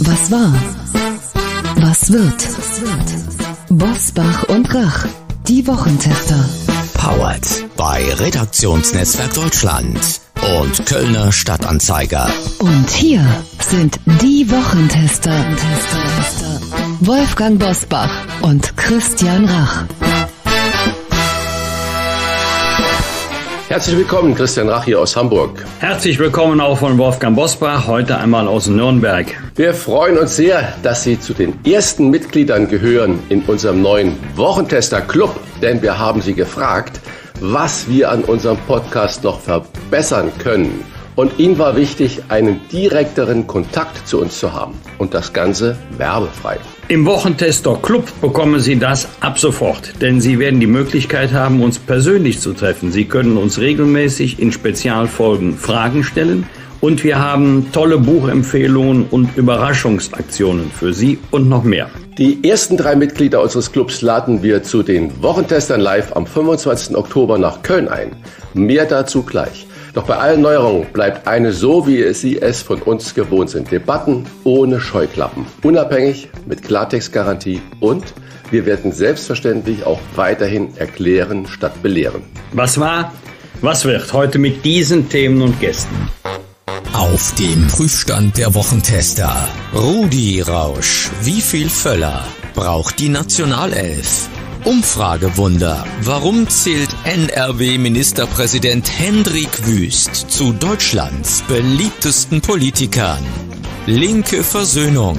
Was war? Was wird? Bosbach und Rach, die Wochentester. Powered bei Redaktionsnetzwerk Deutschland und Kölner Stadtanzeiger. Und hier sind die Wochentester. Wolfgang Bosbach und Christian Rach. Herzlich willkommen, Christian Rach hier aus Hamburg. Herzlich willkommen auch von Wolfgang Bosbach, heute einmal aus Nürnberg. Wir freuen uns sehr, dass Sie zu den ersten Mitgliedern gehören in unserem neuen Wochentester Club, denn wir haben Sie gefragt, was wir an unserem Podcast noch verbessern können. Und Ihnen war wichtig, einen direkteren Kontakt zu uns zu haben und das Ganze werbefrei. Im Wochentester Club bekommen Sie das ab sofort, denn Sie werden die Möglichkeit haben, uns persönlich zu treffen. Sie können uns regelmäßig in Spezialfolgen Fragen stellen und wir haben tolle Buchempfehlungen und Überraschungsaktionen für Sie und noch mehr. Die ersten drei Mitglieder unseres Clubs laden wir zu den Wochentestern live am 25. Oktober nach Köln ein. Mehr dazu gleich. Doch bei allen Neuerungen bleibt eine so, wie Sie es von uns gewohnt sind. Debatten ohne Scheuklappen. Unabhängig, mit Klartextgarantie und wir werden selbstverständlich auch weiterhin erklären statt belehren. Was war? Was wird heute mit diesen Themen und Gästen? Auf dem Prüfstand der Wochentester. Rudi Rausch. Wie viel Völler braucht die Nationalelf? Umfragewunder. Warum zählt NRW-Ministerpräsident Hendrik Wüst zu Deutschlands beliebtesten Politikern? Linke Versöhnung.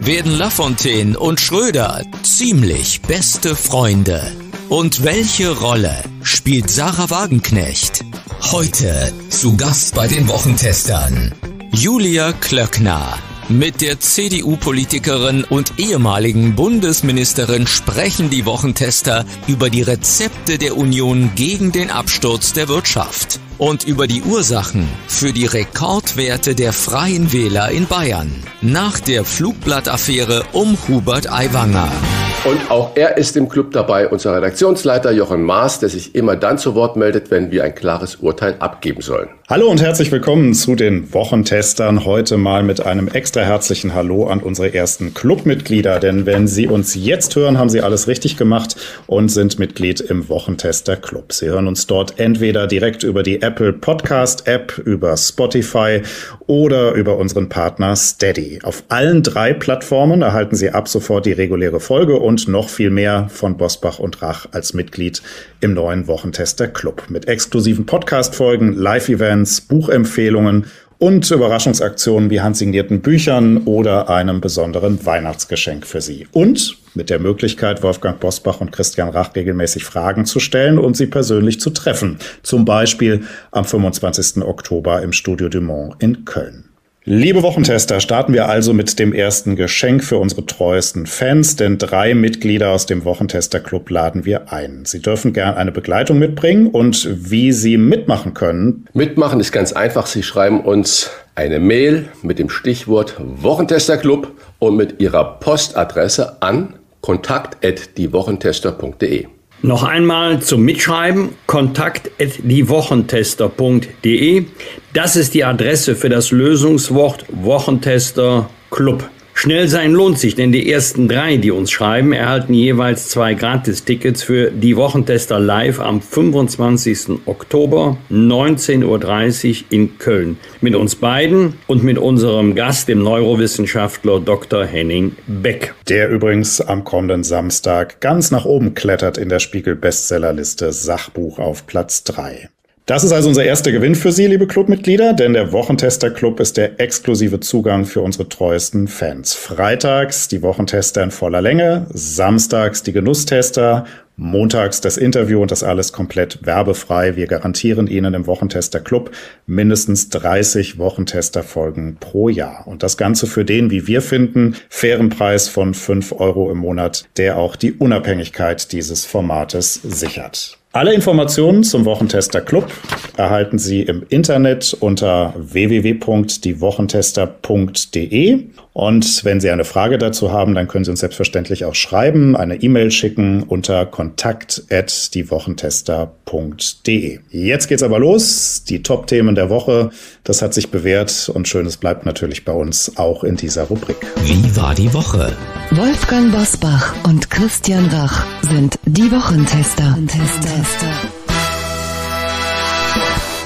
Werden Lafontaine und Schröder ziemlich beste Freunde? Und welche Rolle spielt Sarah Wagenknecht? Heute zu Gast bei den Wochentestern. Julia Klöckner. Mit der CDU-Politikerin und ehemaligen Bundesministerin sprechen die Wochentester über die Rezepte der Union gegen den Absturz der Wirtschaft und über die Ursachen für die Rekordwerte der Freien Wähler in Bayern nach der Flugblattaffäre um Hubert Aiwanger. Und auch er ist im Club dabei, unser Redaktionsleiter Jochen Maas, der sich immer dann zu Wort meldet, wenn wir ein klares Urteil abgeben sollen. Hallo und herzlich willkommen zu den Wochentestern. Heute mal mit einem extra herzlichen Hallo an unsere ersten Clubmitglieder. Denn wenn Sie uns jetzt hören, haben Sie alles richtig gemacht und sind Mitglied im Wochentester Club. Sie hören uns dort entweder direkt über die Apple Podcast App, über Spotify oder über unseren Partner Steady. Auf allen drei Plattformen erhalten Sie ab sofort die reguläre Folge und noch viel mehr von Bosbach und Rach als Mitglied im neuen Wochentester Club. Mit exklusiven Podcast-Folgen, Live-Events, Buchempfehlungen und Überraschungsaktionen wie handsignierten Büchern oder einem besonderen Weihnachtsgeschenk für Sie. Und mit der Möglichkeit, Wolfgang Bosbach und Christian Rach regelmäßig Fragen zu stellen und sie persönlich zu treffen. Zum Beispiel am 25. Oktober im Studio Dumont in Köln. Liebe Wochentester, starten wir also mit dem ersten Geschenk für unsere treuesten Fans, denn drei Mitglieder aus dem Wochentester Club laden wir ein. Sie dürfen gern eine Begleitung mitbringen und wie Sie mitmachen können. Mitmachen ist ganz einfach. Sie schreiben uns eine Mail mit dem Stichwort Wochentester Club und mit Ihrer Postadresse an kontakt@diewochentester.de. Noch einmal zum Mitschreiben kontakt@diewochentester.de. Das ist die Adresse für das Lösungswort Wochentester Club. Schnell sein lohnt sich, denn die ersten drei, die uns schreiben, erhalten jeweils zwei Gratis-Tickets für die Wochentester live am 25. Oktober 19.30 Uhr in Köln. Mit uns beiden und mit unserem Gast, dem Neurowissenschaftler Dr. Henning Beck. Der übrigens am kommenden Samstag ganz nach oben klettert in der Spiegel-Bestsellerliste Sachbuch auf Platz 3. Das ist also unser erster Gewinn für Sie, liebe Clubmitglieder, denn der Wochentester Club ist der exklusive Zugang für unsere treuesten Fans. Freitags die Wochentester in voller Länge, samstags die Genusstester, montags das Interview und das alles komplett werbefrei. Wir garantieren Ihnen im Wochentester Club mindestens 30 Wochentester-Folgen pro Jahr. Und das Ganze für den, wie wir finden, fairen Preis von 5 Euro im Monat, der auch die Unabhängigkeit dieses Formates sichert. Alle Informationen zum Wochentester Club erhalten Sie im Internet unter www.diewochentester.de. Und wenn Sie eine Frage dazu haben, dann können Sie uns selbstverständlich auch schreiben, eine E-Mail schicken unter kontakt.diewochentester.de. Jetzt geht's aber los. Die Top-Themen der Woche. Das hat sich bewährt und Schönes bleibt natürlich bei uns auch in dieser Rubrik. Wie war die Woche? Wolfgang Bosbach und Christian Rach sind die Wochentester.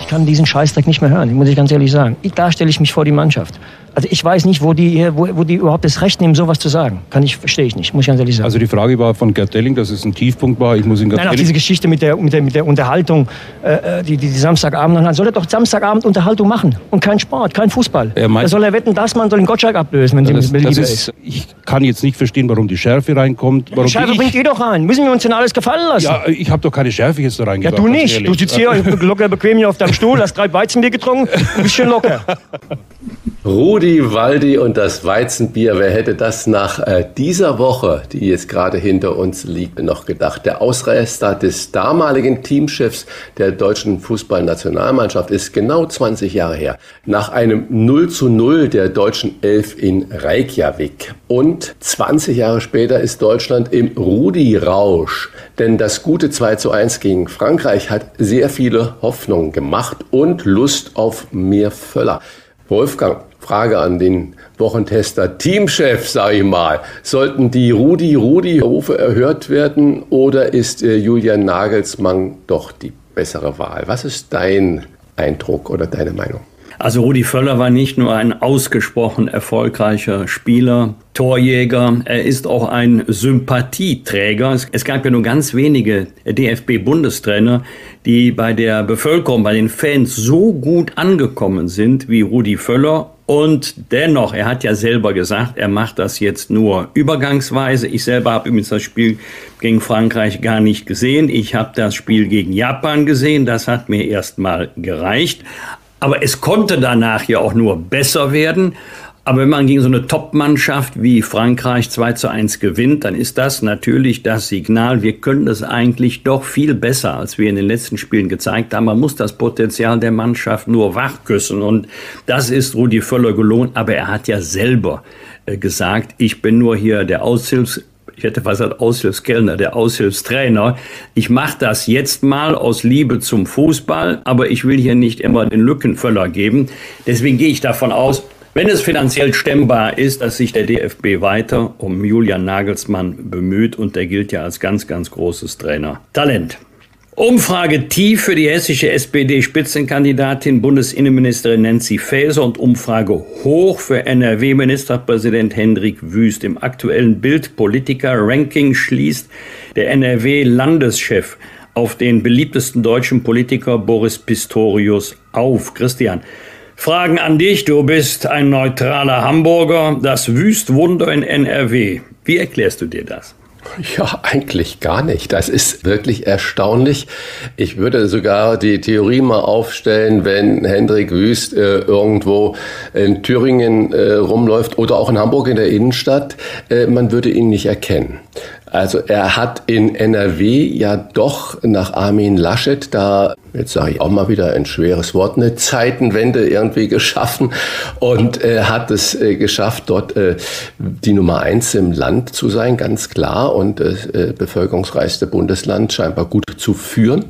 Ich kann diesen Scheißdreck nicht mehr hören, muss ich ganz ehrlich sagen. Da stelle ich mich vor die Mannschaft. Also ich weiß nicht, wo die, wo, wo die überhaupt das Recht nehmen, sowas zu sagen. Kann ich, verstehe ich nicht, muss ich ganz ehrlich sagen. Also die Frage war von Gerd Delling, dass es ein Tiefpunkt war. Ich muss ihn Nein, auch diese Geschichte mit der, mit der, mit der Unterhaltung, äh, die, die, die Samstagabend, dann soll er doch Samstagabend Unterhaltung machen und kein Sport, kein Fußball. Er meint, da soll er wetten, dass man soll den Gottschalk ablösen, wenn ja, das, das ist, ist. Ich kann jetzt nicht verstehen, warum die Schärfe reinkommt. Warum die Schärfe bringt ihr doch rein. Müssen wir uns denn alles gefallen lassen? Ja, ich habe doch keine Schärfe jetzt da reingebracht. Ja, du nicht. Du sitzt hier locker bequem hier auf deinem Stuhl, hast drei Weizenbier getrunken, bist schön locker. Rudi, Waldi und das Weizenbier, wer hätte das nach äh, dieser Woche, die jetzt gerade hinter uns liegt, noch gedacht? Der Ausreißer des damaligen Teamchefs der deutschen Fußballnationalmannschaft ist genau 20 Jahre her. Nach einem 0 zu 0 der deutschen Elf in Reykjavik. Und 20 Jahre später ist Deutschland im Rudi-Rausch. Denn das gute 2 zu 1 gegen Frankreich hat sehr viele Hoffnungen gemacht und Lust auf mehr Völler. Wolfgang, Frage an den Wochentester. Teamchef, sage ich mal, sollten die Rudi-Rudi-Rufe erhört werden oder ist äh, Julian Nagelsmann doch die bessere Wahl? Was ist dein Eindruck oder deine Meinung? Also Rudi Völler war nicht nur ein ausgesprochen erfolgreicher Spieler, Torjäger, er ist auch ein Sympathieträger. Es, gab ja nur ganz wenige DFB-Bundestrainer, die bei der Bevölkerung, bei den Fans so gut angekommen sind wie Rudi Völler und dennoch, er hat ja selber gesagt, er macht das jetzt nur übergangsweise. Ich selber habe übrigens das Spiel gegen Frankreich gar nicht gesehen. Ich habe das Spiel gegen Japan gesehen. Das hat mir erstmal gereicht. Aber es konnte danach ja auch nur besser werden. Aber wenn man gegen so eine Top-Mannschaft wie Frankreich 2 zu 1 gewinnt, dann ist das natürlich das Signal, wir können das eigentlich doch viel besser, als wir in den letzten Spielen gezeigt haben. Man muss das Potenzial der Mannschaft nur wachküssen. Und das ist Rudi Völler gelohnt. Aber er hat ja selber äh, gesagt, ich bin nur hier der Aushilfs ich hätte fast gesagt Aushilfskellner, der Aushilfstrainer. Ich mache das jetzt mal aus Liebe zum Fußball, aber ich will hier nicht immer den Lückenvöller geben. Deswegen gehe ich davon aus, wenn es finanziell stemmbar ist, dass sich der DFB weiter um Julian Nagelsmann bemüht und der gilt ja als ganz, ganz großes Trainer. Talent. Umfrage tief für die hessische SPD-Spitzenkandidatin Bundesinnenministerin Nancy Faeser und Umfrage hoch für NRW-Ministerpräsident Hendrik Wüst. Im aktuellen Bild-Politiker-Ranking schließt der NRW-Landeschef auf den beliebtesten deutschen Politiker Boris Pistorius auf. Christian, Fragen an dich. Du bist ein neutraler Hamburger. Das Wüstwunder in NRW. Wie erklärst du dir das? Ja, eigentlich gar nicht. Das ist wirklich erstaunlich. Ich würde sogar die Theorie mal aufstellen, wenn Hendrik Wüst äh, irgendwo in Thüringen äh, rumläuft oder auch in Hamburg in der Innenstadt, äh, man würde ihn nicht erkennen. Also er hat in NRW ja doch nach Armin Laschet da, jetzt sage ich auch mal wieder ein schweres Wort, eine Zeitenwende irgendwie geschaffen und äh, hat es äh, geschafft, dort äh, die Nummer eins im Land zu sein, ganz klar und das äh, bevölkerungsreichste Bundesland scheinbar gut zu führen.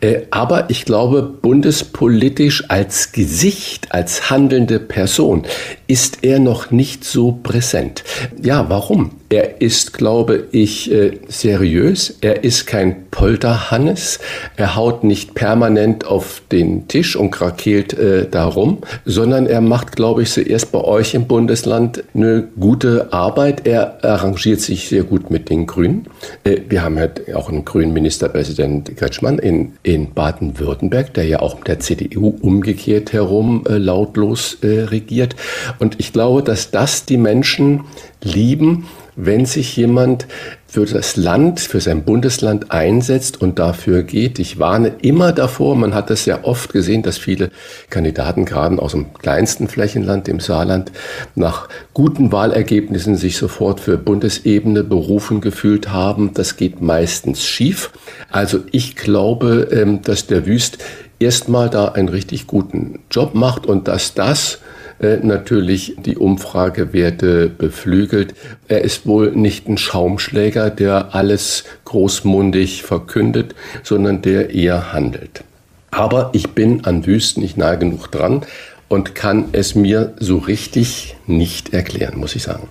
Äh, aber ich glaube, bundespolitisch als Gesicht, als handelnde Person ist er noch nicht so präsent. Ja, warum? Er ist, glaube ich, äh, seriös. Er ist kein Polterhannes. Er haut nicht permanent auf den Tisch und krakeelt äh, darum, sondern er macht, glaube ich, zuerst bei euch im Bundesland eine gute Arbeit. Er arrangiert sich sehr gut mit den Grünen. Äh, wir haben ja auch einen grünen Ministerpräsident Kretschmann in, in Baden-Württemberg, der ja auch mit der CDU umgekehrt herum äh, lautlos äh, regiert. Und ich glaube, dass das die Menschen lieben, wenn sich jemand für das Land, für sein Bundesland einsetzt und dafür geht. Ich warne immer davor, man hat das ja oft gesehen, dass viele Kandidaten gerade aus dem kleinsten Flächenland, dem Saarland, nach guten Wahlergebnissen sich sofort für Bundesebene berufen gefühlt haben. Das geht meistens schief. Also ich glaube, ähm, dass der Wüst erstmal da einen richtig guten Job macht und dass das äh, natürlich die Umfragewerte beflügelt. Er ist wohl nicht ein Schaumschläger, der alles großmundig verkündet, sondern der eher handelt. Aber ich bin an Wüsten nicht nahe genug dran und kann es mir so richtig nicht erklären, muss ich sagen.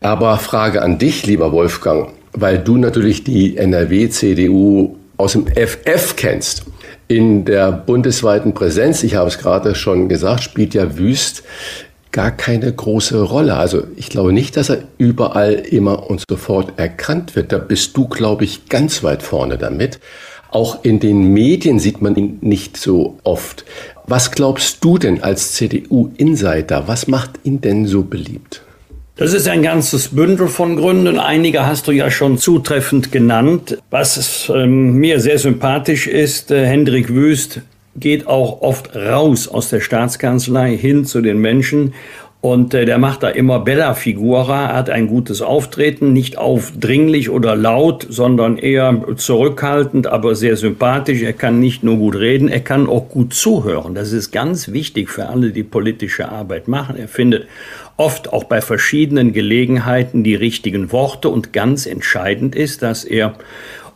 Aber Frage an dich, lieber Wolfgang, weil du natürlich die NRW-CDU aus dem FF kennst. In der bundesweiten Präsenz, ich habe es gerade schon gesagt, spielt ja Wüst gar keine große Rolle. Also ich glaube nicht, dass er überall immer und sofort erkannt wird. Da bist du, glaube ich, ganz weit vorne damit. Auch in den Medien sieht man ihn nicht so oft. Was glaubst du denn als CDU-Insider? Was macht ihn denn so beliebt? Das ist ein ganzes Bündel von Gründen. Einige hast du ja schon zutreffend genannt. Was ähm, mir sehr sympathisch ist, äh, Hendrik Wüst geht auch oft raus aus der Staatskanzlei hin zu den Menschen und äh, der macht da immer Bella Figura, hat ein gutes Auftreten, nicht aufdringlich oder laut, sondern eher zurückhaltend, aber sehr sympathisch. Er kann nicht nur gut reden, er kann auch gut zuhören. Das ist ganz wichtig für alle, die politische Arbeit machen. Er findet oft auch bei verschiedenen Gelegenheiten die richtigen Worte und ganz entscheidend ist, dass er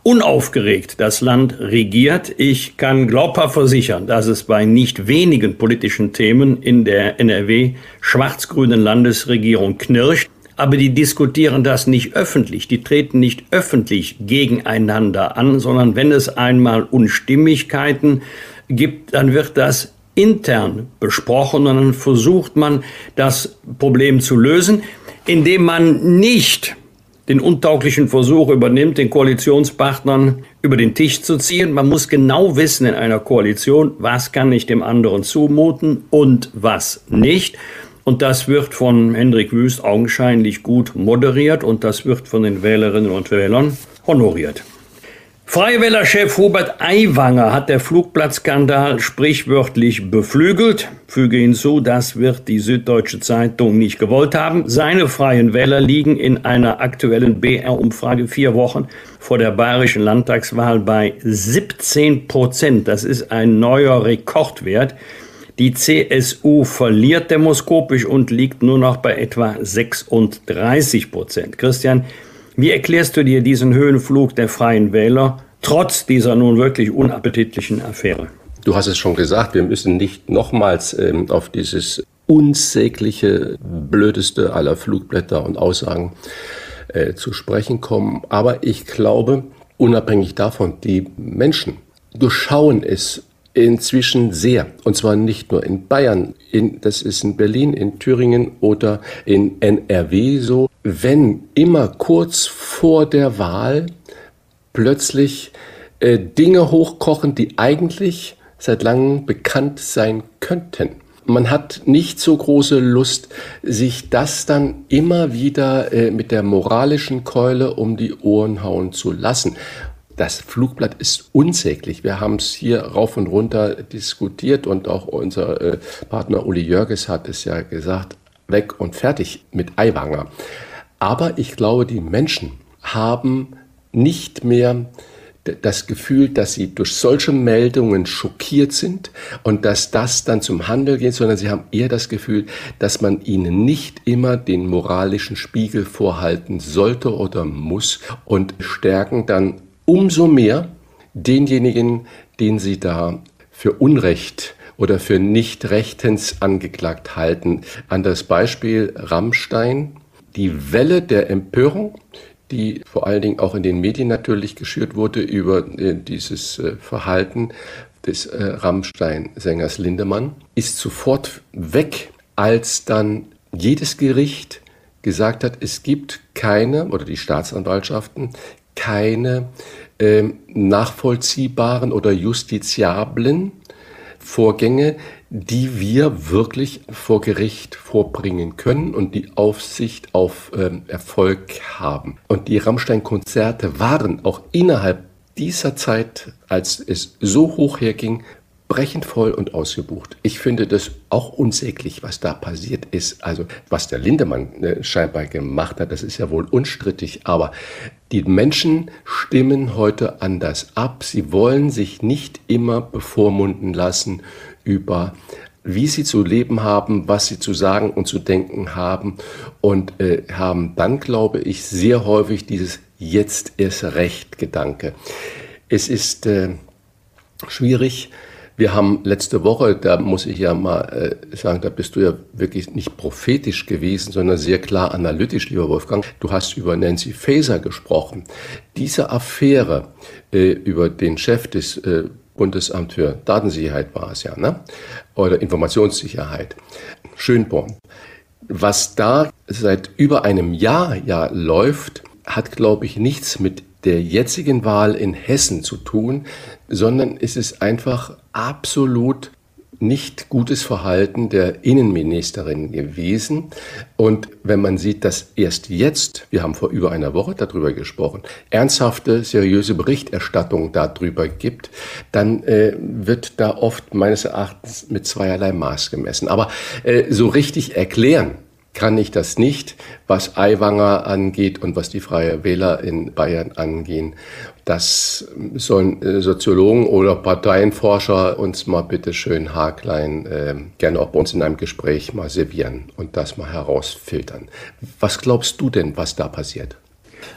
unaufgeregt das Land regiert. Ich kann glaubhaft versichern, dass es bei nicht wenigen politischen Themen in der NRW schwarz-grünen Landesregierung knirscht. Aber die diskutieren das nicht öffentlich. Die treten nicht öffentlich gegeneinander an, sondern wenn es einmal Unstimmigkeiten gibt, dann wird das intern besprochen und dann versucht man, das Problem zu lösen, indem man nicht den untauglichen Versuch übernimmt, den Koalitionspartnern über den Tisch zu ziehen. Man muss genau wissen in einer Koalition, was kann ich dem anderen zumuten und was nicht. Und das wird von Hendrik Wüst augenscheinlich gut moderiert und das wird von den Wählerinnen und Wählern honoriert. Freie Wähler-Chef Hubert Aiwanger hat der Flugplatzskandal sprichwörtlich beflügelt. Füge hinzu, das wird die Süddeutsche Zeitung nicht gewollt haben. Seine Freien Wähler liegen in einer aktuellen BR-Umfrage vier Wochen vor der bayerischen Landtagswahl bei 17 Prozent. Das ist ein neuer Rekordwert. Die CSU verliert demoskopisch und liegt nur noch bei etwa 36 Prozent. Christian, wie erklärst du dir diesen Höhenflug der Freien Wähler trotz dieser nun wirklich unappetitlichen Affäre? Du hast es schon gesagt, wir müssen nicht nochmals ähm, auf dieses unsägliche, blödeste aller Flugblätter und Aussagen äh, zu sprechen kommen. Aber ich glaube, unabhängig davon, die Menschen durchschauen es inzwischen sehr. Und zwar nicht nur in Bayern, in, das ist in Berlin, in Thüringen oder in NRW so. Wenn immer kurz vor der Wahl plötzlich äh, Dinge hochkochen, die eigentlich seit langem bekannt sein könnten. Man hat nicht so große Lust, sich das dann immer wieder äh, mit der moralischen Keule um die Ohren hauen zu lassen. Das Flugblatt ist unsäglich. Wir haben es hier rauf und runter diskutiert und auch unser äh, Partner Uli Jörges hat es ja gesagt, weg und fertig mit Eiwanger. Aber ich glaube, die Menschen haben nicht mehr das Gefühl, dass sie durch solche Meldungen schockiert sind und dass das dann zum Handel geht, sondern sie haben eher das Gefühl, dass man ihnen nicht immer den moralischen Spiegel vorhalten sollte oder muss und stärken dann umso mehr denjenigen, den sie da für Unrecht oder für nicht rechtens angeklagt halten. An das Beispiel Rammstein, die Welle der Empörung, die vor allen Dingen auch in den Medien natürlich geschürt wurde über äh, dieses äh, Verhalten des äh, Rammstein-Sängers Lindemann, ist sofort weg, als dann jedes Gericht gesagt hat, es gibt keine, oder die Staatsanwaltschaften, keine nachvollziehbaren oder justiziablen Vorgänge, die wir wirklich vor Gericht vorbringen können und die Aufsicht auf ähm, Erfolg haben. Und die Rammstein-Konzerte waren auch innerhalb dieser Zeit, als es so hoch herging, brechend voll und ausgebucht. Ich finde das auch unsäglich, was da passiert ist. Also was der Lindemann äh, scheinbar gemacht hat, das ist ja wohl unstrittig. Aber die Menschen stimmen heute anders ab. Sie wollen sich nicht immer bevormunden lassen über wie sie zu leben haben, was sie zu sagen und zu denken haben und äh, haben dann, glaube ich, sehr häufig dieses Jetzt ist Recht Gedanke. Es ist äh, schwierig. Wir haben letzte Woche, da muss ich ja mal äh, sagen, da bist du ja wirklich nicht prophetisch gewesen, sondern sehr klar analytisch, lieber Wolfgang. Du hast über Nancy Faeser gesprochen. Diese Affäre äh, über den Chef des äh, für Datensicherheit war es ja, ne? oder Informationssicherheit, Schönborn. Was da seit über einem Jahr ja läuft, hat, glaube ich, nichts mit der jetzigen Wahl in Hessen zu tun, sondern es ist einfach absolut nicht gutes Verhalten der Innenministerin gewesen. Und wenn man sieht, dass erst jetzt, wir haben vor über einer Woche darüber gesprochen, ernsthafte, seriöse Berichterstattung darüber gibt, dann äh, wird da oft meines Erachtens mit zweierlei Maß gemessen. Aber äh, so richtig erklären kann ich das nicht, was Aiwanger angeht und was die Freie Wähler in Bayern angehen. Das sollen äh, Soziologen oder Parteienforscher uns mal bitte schön haarklein äh, gerne auch bei uns in einem Gespräch mal servieren und das mal herausfiltern. Was glaubst du denn, was da passiert?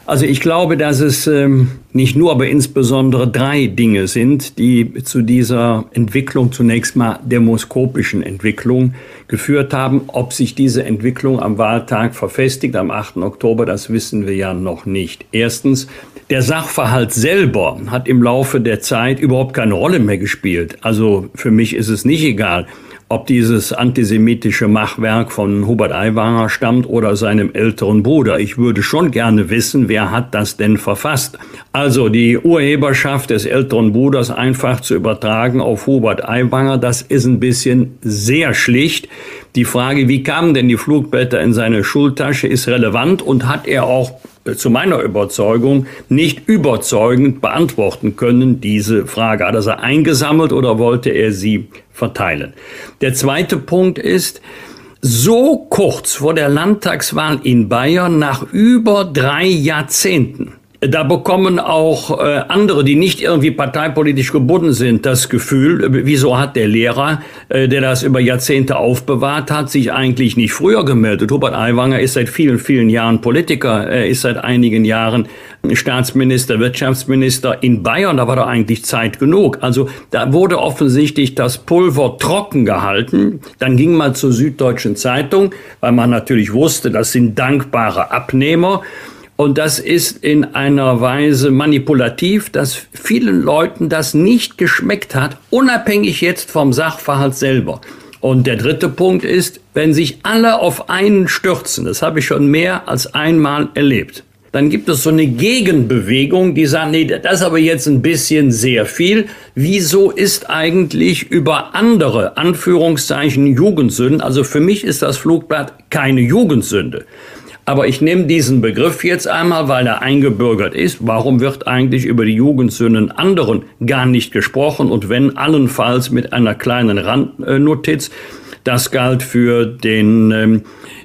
Also ich glaube, dass es ähm, nicht nur, aber insbesondere drei Dinge sind, die zu dieser Entwicklung, zunächst mal demoskopischen Entwicklung, geführt haben. Ob sich diese Entwicklung am Wahltag verfestigt, am 8. Oktober, das wissen wir ja noch nicht. Erstens, der Sachverhalt selber hat im Laufe der Zeit überhaupt keine Rolle mehr gespielt. Also für mich ist es nicht egal, ob dieses antisemitische Machwerk von Hubert Aiwanger stammt oder seinem älteren Bruder. Ich würde schon gerne wissen, wer hat das denn verfasst. Also die Urheberschaft des älteren Bruders einfach zu übertragen auf Hubert Aiwanger, das ist ein bisschen sehr schlicht. Die Frage, wie kamen denn die Flugblätter in seine Schultasche, ist relevant und hat er auch zu meiner Überzeugung nicht überzeugend beantworten können, diese Frage. Hat er sie eingesammelt oder wollte er sie verteilen? Der zweite Punkt ist, so kurz vor der Landtagswahl in Bayern, nach über drei Jahrzehnten, da bekommen auch äh, andere, die nicht irgendwie parteipolitisch gebunden sind, das Gefühl, wieso hat der Lehrer, äh, der das über Jahrzehnte aufbewahrt hat, sich eigentlich nicht früher gemeldet. Hubert Aiwanger ist seit vielen, vielen Jahren Politiker, er ist seit einigen Jahren Staatsminister, Wirtschaftsminister in Bayern, da war doch eigentlich Zeit genug. Also da wurde offensichtlich das Pulver trocken gehalten. Dann ging man zur Süddeutschen Zeitung, weil man natürlich wusste, das sind dankbare Abnehmer. Und das ist in einer Weise manipulativ, dass vielen Leuten das nicht geschmeckt hat, unabhängig jetzt vom Sachverhalt selber. Und der dritte Punkt ist, wenn sich alle auf einen stürzen, das habe ich schon mehr als einmal erlebt, dann gibt es so eine Gegenbewegung, die sagt, nee, das ist aber jetzt ein bisschen sehr viel. Wieso ist eigentlich über andere Anführungszeichen Jugendsünden, also für mich ist das Flugblatt keine Jugendsünde. Aber ich nehme diesen Begriff jetzt einmal, weil er eingebürgert ist. Warum wird eigentlich über die Jugendsünden anderen gar nicht gesprochen? Und wenn allenfalls mit einer kleinen Randnotiz, das galt für den ähm,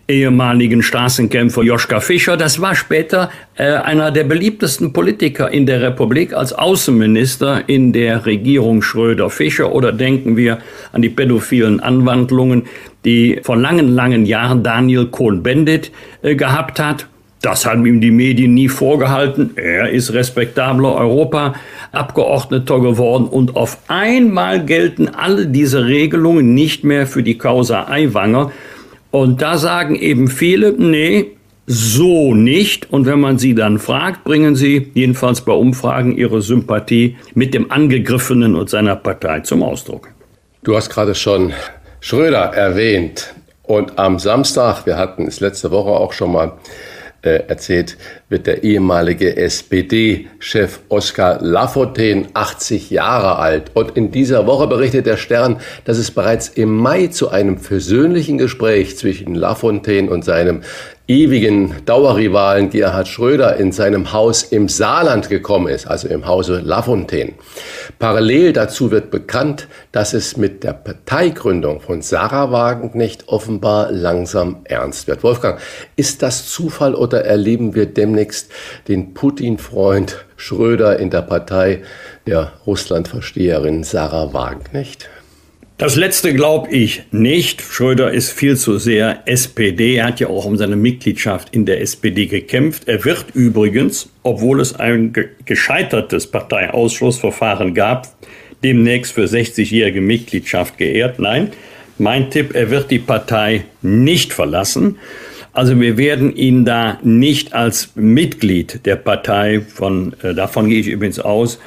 ehemaligen Straßenkämpfer Joschka Fischer. Das war später äh, einer der beliebtesten Politiker in der Republik als Außenminister in der Regierung Schröder-Fischer. Oder denken wir an die pädophilen Anwandlungen, die vor langen, langen Jahren Daniel Cohn-Bendit äh, gehabt hat. Das haben ihm die Medien nie vorgehalten. Er ist respektabler Europaabgeordneter geworden und auf einmal gelten alle diese Regelungen nicht mehr für die Causa Aiwanger. Und da sagen eben viele, nee, so nicht. Und wenn man sie dann fragt, bringen sie jedenfalls bei Umfragen ihre Sympathie mit dem Angegriffenen und seiner Partei zum Ausdruck. Du hast gerade schon Schröder erwähnt. Und am Samstag, wir hatten es letzte Woche auch schon mal erzählt, wird der ehemalige SPD-Chef Oskar Lafontaine 80 Jahre alt. Und in dieser Woche berichtet der Stern, dass es bereits im Mai zu einem versöhnlichen Gespräch zwischen Lafontaine und seinem ewigen Dauerrivalen Gerhard Schröder in seinem Haus im Saarland gekommen ist, also im Hause Lafontaine. Parallel dazu wird bekannt, dass es mit der Parteigründung von Sarah Wagenknecht offenbar langsam ernst wird. Wolfgang, ist das Zufall oder erleben wir demnächst den Putin-Freund Schröder in der Partei der Russlandversteherin Sarah Wagenknecht? Das letzte glaube ich nicht. Schröder ist viel zu sehr SPD. Er hat ja auch um seine Mitgliedschaft in der SPD gekämpft. Er wird übrigens, obwohl es ein gescheitertes Parteiausschlussverfahren gab, demnächst für 60-jährige Mitgliedschaft geehrt. Nein, mein Tipp, er wird die Partei nicht verlassen. Also wir werden ihn da nicht als Mitglied der Partei von, äh, davon gehe ich übrigens aus,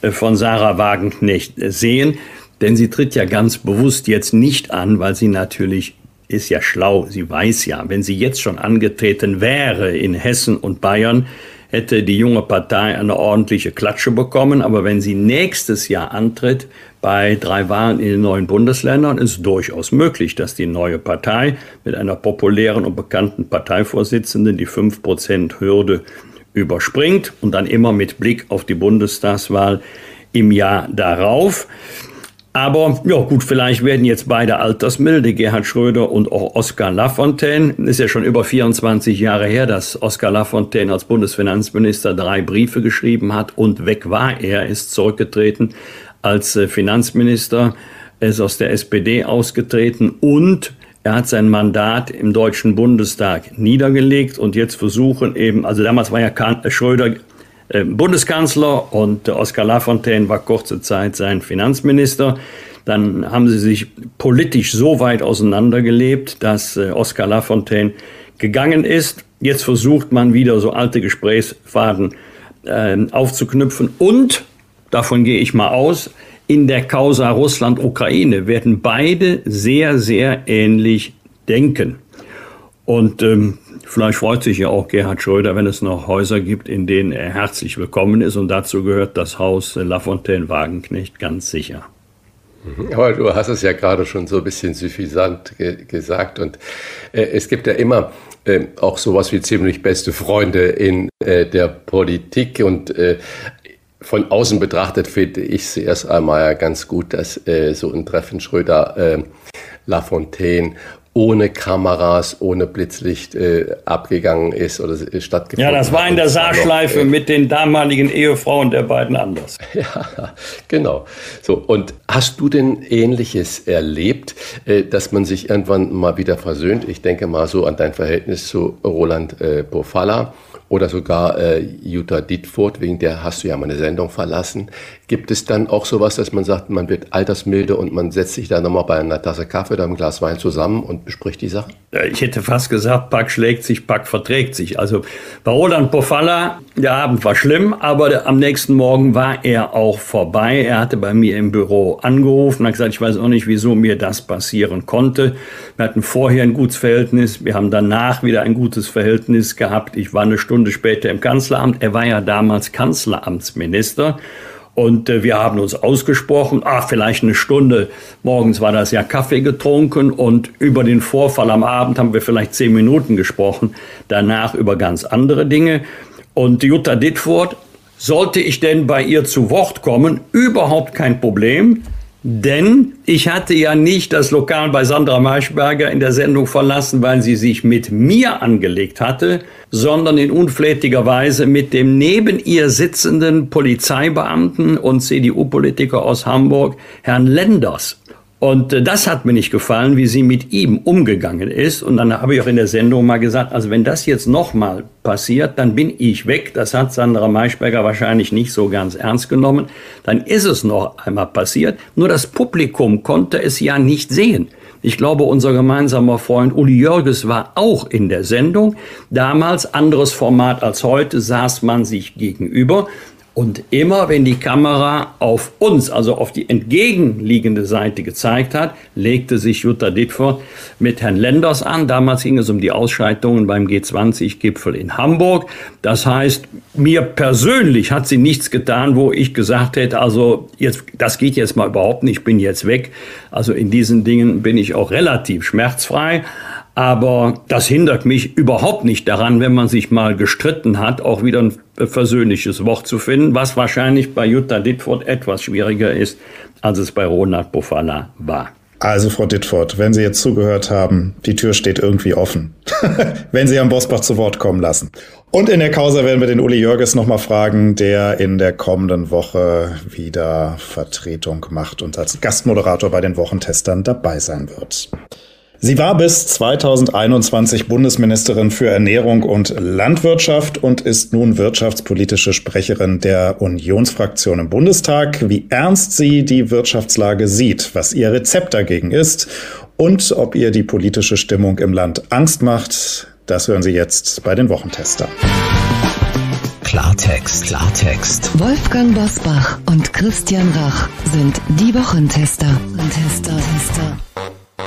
äh, von Sarah Wagenknecht sehen. Denn sie tritt ja ganz bewusst jetzt nicht an, weil sie natürlich ist ja schlau. Sie weiß ja, wenn sie jetzt schon angetreten wäre in Hessen und Bayern, hätte die junge Partei eine ordentliche Klatsche bekommen. Aber wenn sie nächstes Jahr antritt bei drei Wahlen in den neuen Bundesländern, ist durchaus möglich, dass die neue Partei mit einer populären und bekannten Parteivorsitzenden die 5%-Hürde überspringt und dann immer mit Blick auf die Bundestagswahl im Jahr darauf. Aber ja gut, vielleicht werden jetzt beide altersmilde, Gerhard Schröder und auch Oskar Lafontaine. Ist ja schon über 24 Jahre her, dass Oskar Lafontaine als Bundesfinanzminister drei Briefe geschrieben hat und weg war er, ist zurückgetreten als äh, Finanzminister, ist aus der SPD ausgetreten und er hat sein Mandat im Deutschen Bundestag niedergelegt und jetzt versuchen eben, also damals war ja Schröder Bundeskanzler und Oskar Lafontaine war kurze Zeit sein Finanzminister. Dann haben sie sich politisch so weit auseinandergelebt, dass äh, Oskar Lafontaine gegangen ist. Jetzt versucht man wieder so alte Gesprächsfaden äh, aufzuknüpfen und, davon gehe ich mal aus, in der Causa Russland-Ukraine werden beide sehr, sehr ähnlich denken. Und ähm, Vielleicht freut sich ja auch Gerhard Schröder, wenn es noch Häuser gibt, in denen er herzlich willkommen ist. Und dazu gehört das Haus Lafontaine-Wagenknecht ganz sicher. Mhm. Aber du hast es ja gerade schon so ein bisschen suffisant ge gesagt. Und äh, es gibt ja immer äh, auch sowas wie ziemlich beste Freunde in äh, der Politik. Und äh, von außen betrachtet finde ich es erst einmal ganz gut, dass äh, so ein Treffen Schröder, äh, Lafontaine ohne Kameras, ohne Blitzlicht äh, abgegangen ist oder stattgefunden Ja, das war in der Saarschleife noch, äh, mit den damaligen Ehefrauen der beiden anders. Ja, genau. So, und hast du denn Ähnliches erlebt, äh, dass man sich irgendwann mal wieder versöhnt? Ich denke mal so an dein Verhältnis zu Roland äh, Pofalla oder sogar äh, Jutta Dietfurt, wegen der hast du ja mal eine Sendung verlassen. Gibt es dann auch sowas, dass man sagt, man wird altersmilde und man setzt sich da nochmal bei einer Tasse Kaffee oder einem Glas Wein zusammen und bespricht die Sachen? Ich hätte fast gesagt, Pack schlägt sich, Pack verträgt sich. Also bei Roland Pofalla, der Abend war schlimm, aber am nächsten Morgen war er auch vorbei. Er hatte bei mir im Büro angerufen, hat gesagt, ich weiß auch nicht, wieso mir das passieren konnte. Wir hatten vorher ein gutes Verhältnis, wir haben danach wieder ein gutes Verhältnis gehabt. Ich war eine Stunde später im Kanzleramt. Er war ja damals Kanzleramtsminister. Und äh, wir haben uns ausgesprochen, ah, vielleicht eine Stunde, morgens war das ja Kaffee getrunken und über den Vorfall am Abend haben wir vielleicht zehn Minuten gesprochen, danach über ganz andere Dinge. Und Jutta Dittfurt, sollte ich denn bei ihr zu Wort kommen, überhaupt kein Problem. Denn ich hatte ja nicht das Lokal bei Sandra Maischberger in der Sendung verlassen, weil sie sich mit mir angelegt hatte, sondern in unflätiger Weise mit dem neben ihr sitzenden Polizeibeamten und CDU-Politiker aus Hamburg, Herrn Lenders. Und äh, das hat mir nicht gefallen, wie sie mit ihm umgegangen ist. Und dann habe ich auch in der Sendung mal gesagt, also wenn das jetzt nochmal passiert, dann bin ich weg. Das hat Sandra Maischberger wahrscheinlich nicht so ganz ernst genommen. Dann ist es noch einmal passiert. Nur das Publikum konnte es ja nicht sehen. Ich glaube, unser gemeinsamer Freund Uli Jörges war auch in der Sendung. Damals anderes Format als heute saß man sich gegenüber. Und immer wenn die Kamera auf uns, also auf die entgegenliegende Seite gezeigt hat, legte sich Jutta Dittfurt mit Herrn Lenders an. Damals ging es um die Ausschreitungen beim G20-Gipfel in Hamburg. Das heißt, mir persönlich hat sie nichts getan, wo ich gesagt hätte, also jetzt, das geht jetzt mal überhaupt nicht, ich bin jetzt weg. Also in diesen Dingen bin ich auch relativ schmerzfrei. Aber das hindert mich überhaupt nicht daran, wenn man sich mal gestritten hat, auch wieder ein versöhnliches Wort zu finden, was wahrscheinlich bei Jutta Dittfurt etwas schwieriger ist, als es bei Ronald Bofalla war. Also, Frau Dittfurt, wenn Sie jetzt zugehört haben, die Tür steht irgendwie offen. wenn Sie Herrn Bosbach zu Wort kommen lassen. Und in der Causa werden wir den Uli Jörges nochmal fragen, der in der kommenden Woche wieder Vertretung macht und als Gastmoderator bei den Wochentestern dabei sein wird. Sie war bis 2021 Bundesministerin für Ernährung und Landwirtschaft und ist nun wirtschaftspolitische Sprecherin der Unionsfraktion im Bundestag. Wie ernst sie die Wirtschaftslage sieht, was ihr Rezept dagegen ist und ob ihr die politische Stimmung im Land Angst macht, das hören Sie jetzt bei den Wochentestern. Klartext, Klartext. Wolfgang Bosbach und Christian Rach sind die Wochentester. Tester, Tester.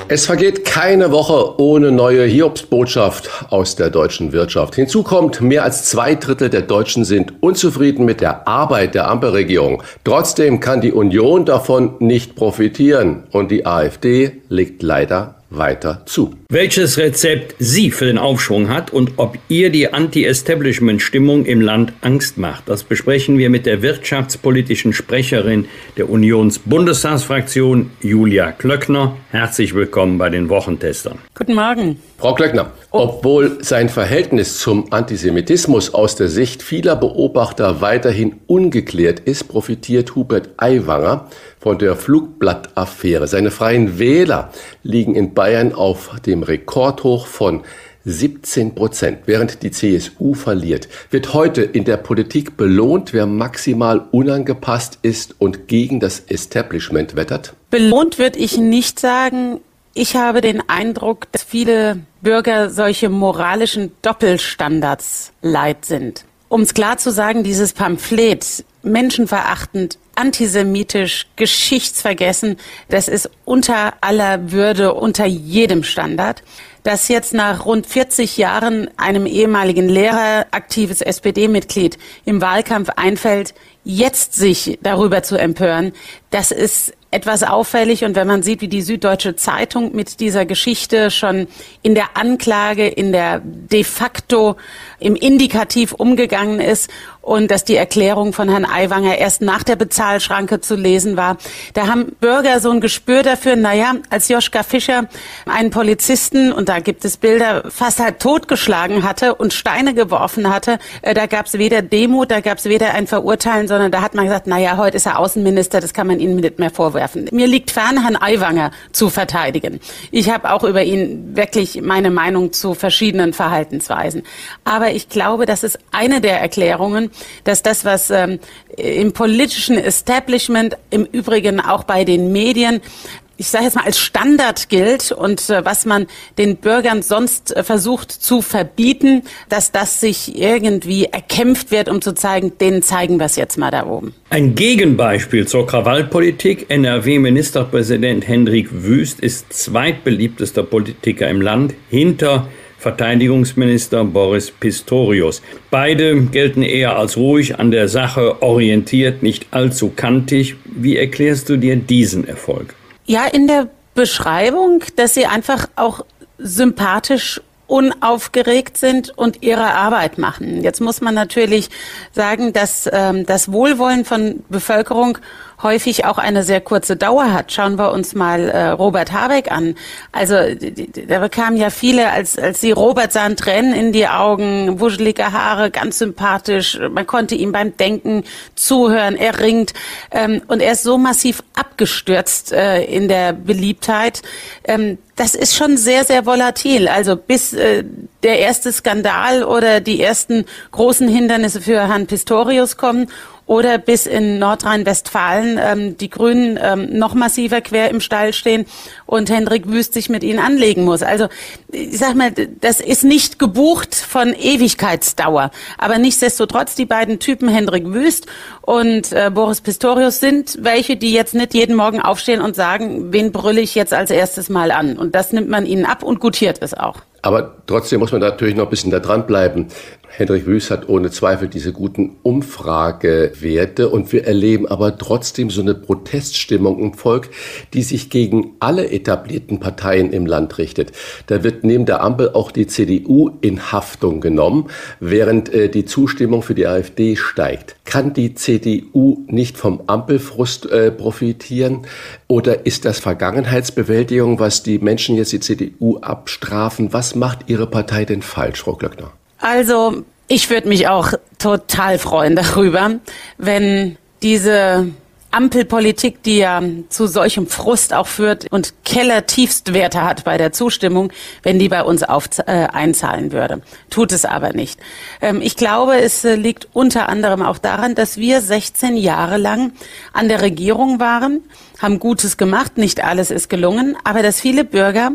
Es vergeht keine Woche ohne neue Hiobsbotschaft aus der deutschen Wirtschaft. Hinzu kommt, mehr als zwei Drittel der Deutschen sind unzufrieden mit der Arbeit der Ampelregierung. Trotzdem kann die Union davon nicht profitieren und die AfD legt leider weiter zu. Welches Rezept sie für den Aufschwung hat und ob ihr die Anti-Establishment-Stimmung im Land Angst macht, das besprechen wir mit der wirtschaftspolitischen Sprecherin der Unions-Bundestagsfraktion, Julia Klöckner. Herzlich willkommen bei den Wochentestern. Guten Morgen. Frau Klöckner, oh. obwohl sein Verhältnis zum Antisemitismus aus der Sicht vieler Beobachter weiterhin ungeklärt ist, profitiert Hubert Aiwanger von der Flugblattaffäre. Seine freien Wähler liegen in Bayern auf dem Rekordhoch von 17 Prozent, während die CSU verliert. Wird heute in der Politik belohnt, wer maximal unangepasst ist und gegen das Establishment wettert? Belohnt würde ich nicht sagen. Ich habe den Eindruck, dass viele Bürger solche moralischen Doppelstandards leid sind. Um es klar zu sagen, dieses Pamphlet menschenverachtend, antisemitisch, geschichtsvergessen. Das ist unter aller Würde, unter jedem Standard. Dass jetzt nach rund 40 Jahren einem ehemaligen Lehrer, aktives SPD-Mitglied im Wahlkampf einfällt, jetzt sich darüber zu empören, das ist etwas auffällig. Und wenn man sieht, wie die Süddeutsche Zeitung mit dieser Geschichte schon in der Anklage, in der de facto, im Indikativ umgegangen ist und dass die Erklärung von Herrn Aiwanger erst nach der Bezahlschranke zu lesen war, da haben Bürger so ein Gespür dafür, naja, als Joschka Fischer einen Polizisten, und da gibt es Bilder, fast halt totgeschlagen hatte und Steine geworfen hatte, äh, da gab es weder Demut, da gab es weder ein Verurteilen, sondern da hat man gesagt, naja, heute ist er Außenminister, das kann man Ihnen nicht mehr vorwerfen vorwerfen. Mir liegt fern, Herrn Aiwanger zu verteidigen. Ich habe auch über ihn wirklich meine Meinung zu verschiedenen Verhaltensweisen. Aber ich glaube, das ist eine der Erklärungen, dass das, was ähm, im politischen Establishment, im Übrigen auch bei den Medien, ich sage jetzt mal, als Standard gilt und äh, was man den Bürgern sonst äh, versucht zu verbieten, dass das sich irgendwie erkämpft wird, um zu zeigen, denen zeigen wir es jetzt mal da oben. Ein Gegenbeispiel zur Krawallpolitik. NRW-Ministerpräsident Hendrik Wüst ist zweitbeliebtester Politiker im Land hinter Verteidigungsminister Boris Pistorius. Beide gelten eher als ruhig an der Sache orientiert, nicht allzu kantig. Wie erklärst du dir diesen Erfolg? Ja, in der Beschreibung, dass sie einfach auch sympathisch unaufgeregt sind und ihre Arbeit machen. Jetzt muss man natürlich sagen, dass ähm, das Wohlwollen von Bevölkerung häufig auch eine sehr kurze Dauer hat. Schauen wir uns mal äh, Robert Habeck an. Also da bekamen ja viele, als, als sie Robert sahen, Tränen in die Augen, wuschelige Haare, ganz sympathisch. Man konnte ihm beim Denken zuhören, er ringt. Ähm, und er ist so massiv abgestürzt äh, in der Beliebtheit. Ähm, das ist schon sehr, sehr volatil. Also bis äh, der erste Skandal oder die ersten großen Hindernisse für Herrn Pistorius kommen oder bis in Nordrhein-Westfalen ähm, die Grünen ähm, noch massiver quer im Stall stehen und Hendrik Wüst sich mit ihnen anlegen muss. Also ich sag mal, das ist nicht gebucht von Ewigkeitsdauer. Aber nichtsdestotrotz, die beiden Typen Hendrik Wüst und äh, Boris Pistorius sind welche, die jetzt nicht jeden Morgen aufstehen und sagen, wen brülle ich jetzt als erstes mal an. Und das nimmt man ihnen ab und gutiert es auch. Aber trotzdem muss man natürlich noch ein bisschen da dranbleiben. Hendrik Wüst hat ohne Zweifel diese guten Umfragewerte und wir erleben aber trotzdem so eine Proteststimmung im Volk, die sich gegen alle etablierten Parteien im Land richtet. Da wird neben der Ampel auch die CDU in Haftung genommen, während äh, die Zustimmung für die AfD steigt. Kann die CDU nicht vom Ampelfrust äh, profitieren oder ist das Vergangenheitsbewältigung, was die Menschen jetzt die CDU abstrafen? Was macht Ihre Partei denn falsch, Frau Glöckner? Also ich würde mich auch total freuen darüber, wenn diese Ampelpolitik, die ja zu solchem Frust auch führt und Kellertiefstwerte hat bei der Zustimmung, wenn die bei uns auf, äh, einzahlen würde. Tut es aber nicht. Ähm, ich glaube, es äh, liegt unter anderem auch daran, dass wir 16 Jahre lang an der Regierung waren, haben Gutes gemacht, nicht alles ist gelungen, aber dass viele Bürger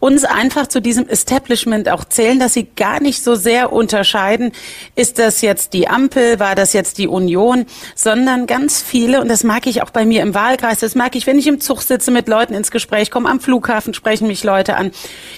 uns einfach zu diesem Establishment auch zählen, dass sie gar nicht so sehr unterscheiden, ist das jetzt die Ampel, war das jetzt die Union, sondern ganz viele, und das mag ich auch bei mir im Wahlkreis, das mag ich, wenn ich im Zug sitze, mit Leuten ins Gespräch komme, am Flughafen sprechen mich Leute an.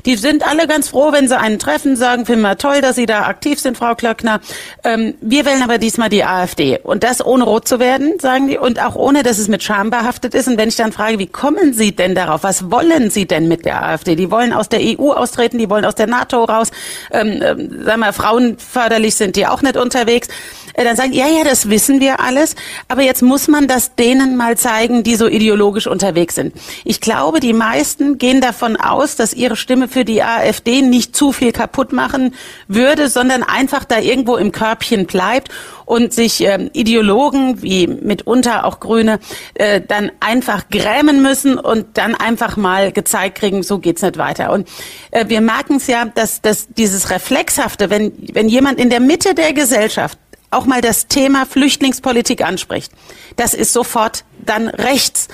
Die sind alle ganz froh, wenn sie einen treffen, sagen, finden wir toll, dass Sie da aktiv sind, Frau Klöckner. Ähm, wir wählen aber diesmal die AfD. Und das ohne rot zu werden, sagen die, und auch ohne, dass es mit Scham behaftet ist. Und wenn ich dann frage, wie kommen Sie denn darauf? Was wollen Sie denn mit der AfD? Die wollen aus der EU austreten, die wollen aus der NATO raus. Ähm, ähm, sagen wir, frauenförderlich sind die auch nicht unterwegs. Äh, dann sagen, ja, ja, das wissen wir alles, aber jetzt muss man das denen mal zeigen, die so ideologisch unterwegs sind. Ich glaube, die meisten gehen davon aus, dass ihre Stimme für die AfD nicht zu viel kaputt machen würde, sondern einfach da irgendwo im Körbchen bleibt und sich äh, Ideologen wie mitunter auch Grüne äh, dann einfach grämen müssen und dann einfach mal gezeigt kriegen, so geht's nicht weiter. Und äh, wir merken es ja, dass, dass dieses Reflexhafte, wenn, wenn jemand in der Mitte der Gesellschaft auch mal das Thema Flüchtlingspolitik anspricht, das ist sofort dann rechts.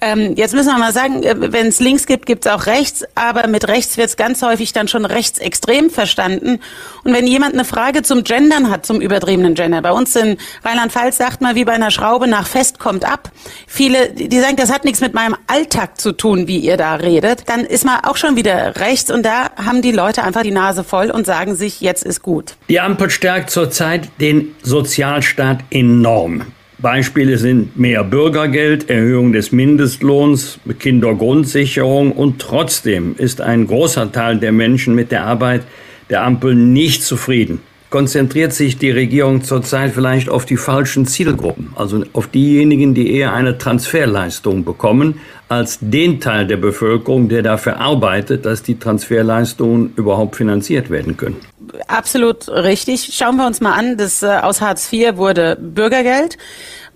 Ähm, jetzt müssen wir mal sagen, äh, wenn es links gibt, gibt es auch rechts, aber mit rechts wird es ganz häufig dann schon rechtsextrem verstanden. Und wenn jemand eine Frage zum Gendern hat, zum übertriebenen Gender, bei uns in Rheinland-Pfalz sagt man wie bei einer Schraube nach fest kommt ab. Viele, die sagen, das hat nichts mit meinem Alltag zu tun, wie ihr da redet, dann ist man auch schon wieder rechts und da haben die Leute einfach die Nase voll und sagen sich, jetzt ist gut. Die Ampel stärkt zurzeit den Sozialstaat enorm. Beispiele sind mehr Bürgergeld, Erhöhung des Mindestlohns, Kindergrundsicherung und trotzdem ist ein großer Teil der Menschen mit der Arbeit der Ampel nicht zufrieden konzentriert sich die Regierung zurzeit vielleicht auf die falschen Zielgruppen, also auf diejenigen, die eher eine Transferleistung bekommen, als den Teil der Bevölkerung, der dafür arbeitet, dass die Transferleistungen überhaupt finanziert werden können. Absolut richtig. Schauen wir uns mal an, das äh, aus Hartz IV wurde Bürgergeld.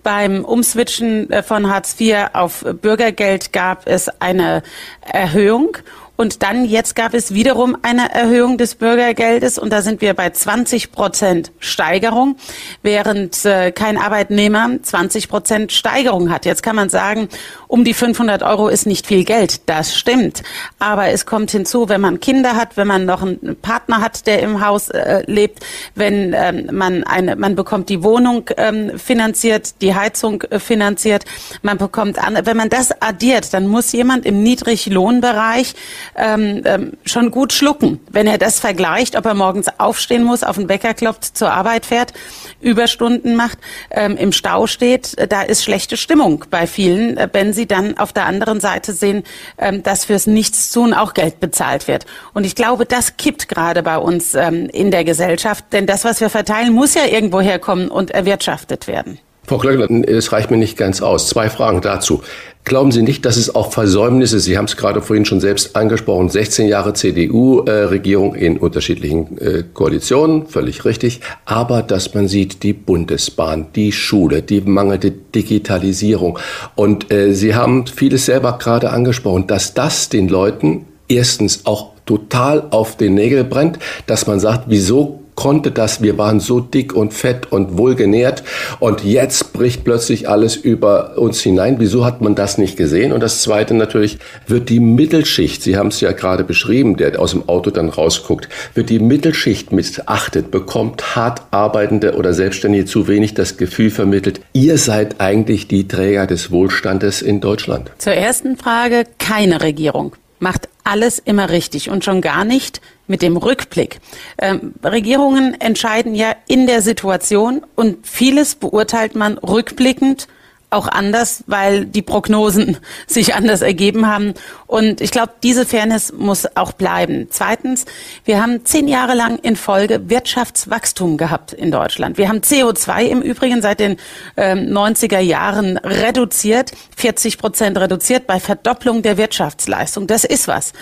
Beim Umswitchen äh, von Hartz IV auf Bürgergeld gab es eine Erhöhung. Und dann jetzt gab es wiederum eine Erhöhung des Bürgergeldes und da sind wir bei 20 Prozent Steigerung, während äh, kein Arbeitnehmer 20 Prozent Steigerung hat. Jetzt kann man sagen, um die 500 Euro ist nicht viel Geld. Das stimmt. Aber es kommt hinzu, wenn man Kinder hat, wenn man noch einen Partner hat, der im Haus äh, lebt, wenn ähm, man eine, man bekommt die Wohnung ähm, finanziert, die Heizung äh, finanziert, man bekommt an, wenn man das addiert, dann muss jemand im Niedriglohnbereich ähm, ähm, schon gut schlucken. Wenn er das vergleicht, ob er morgens aufstehen muss, auf den Wecker klopft, zur Arbeit fährt, Überstunden macht, ähm, im Stau steht, da ist schlechte Stimmung bei vielen, äh, wenn sie dann auf der anderen Seite sehen, ähm, dass fürs Nichtstun auch Geld bezahlt wird. Und ich glaube, das kippt gerade bei uns ähm, in der Gesellschaft, denn das, was wir verteilen, muss ja irgendwo herkommen und erwirtschaftet werden. Frau Klöckner, es reicht mir nicht ganz aus. Zwei Fragen dazu. Glauben Sie nicht, dass es auch Versäumnisse, Sie haben es gerade vorhin schon selbst angesprochen, 16 Jahre CDU-Regierung in unterschiedlichen äh, Koalitionen, völlig richtig, aber dass man sieht, die Bundesbahn, die Schule, die mangelnde Digitalisierung und äh, Sie haben vieles selber gerade angesprochen, dass das den Leuten erstens auch total auf den Nägel brennt, dass man sagt, wieso konnte das, wir waren so dick und fett und wohlgenährt und jetzt bricht plötzlich alles über uns hinein. Wieso hat man das nicht gesehen? Und das Zweite natürlich, wird die Mittelschicht, Sie haben es ja gerade beschrieben, der aus dem Auto dann rausguckt, wird die Mittelschicht missachtet, bekommt hart arbeitende oder Selbstständige zu wenig das Gefühl vermittelt, ihr seid eigentlich die Träger des Wohlstandes in Deutschland? Zur ersten Frage, keine Regierung macht alles immer richtig und schon gar nicht mit dem Rückblick. Ähm, Regierungen entscheiden ja in der Situation und vieles beurteilt man rückblickend auch anders, weil die Prognosen sich anders ergeben haben. Und ich glaube, diese Fairness muss auch bleiben. Zweitens, wir haben zehn Jahre lang in Folge Wirtschaftswachstum gehabt in Deutschland. Wir haben CO2 im Übrigen seit den äh, 90er Jahren reduziert, 40 Prozent reduziert bei Verdopplung der Wirtschaftsleistung. Das ist was.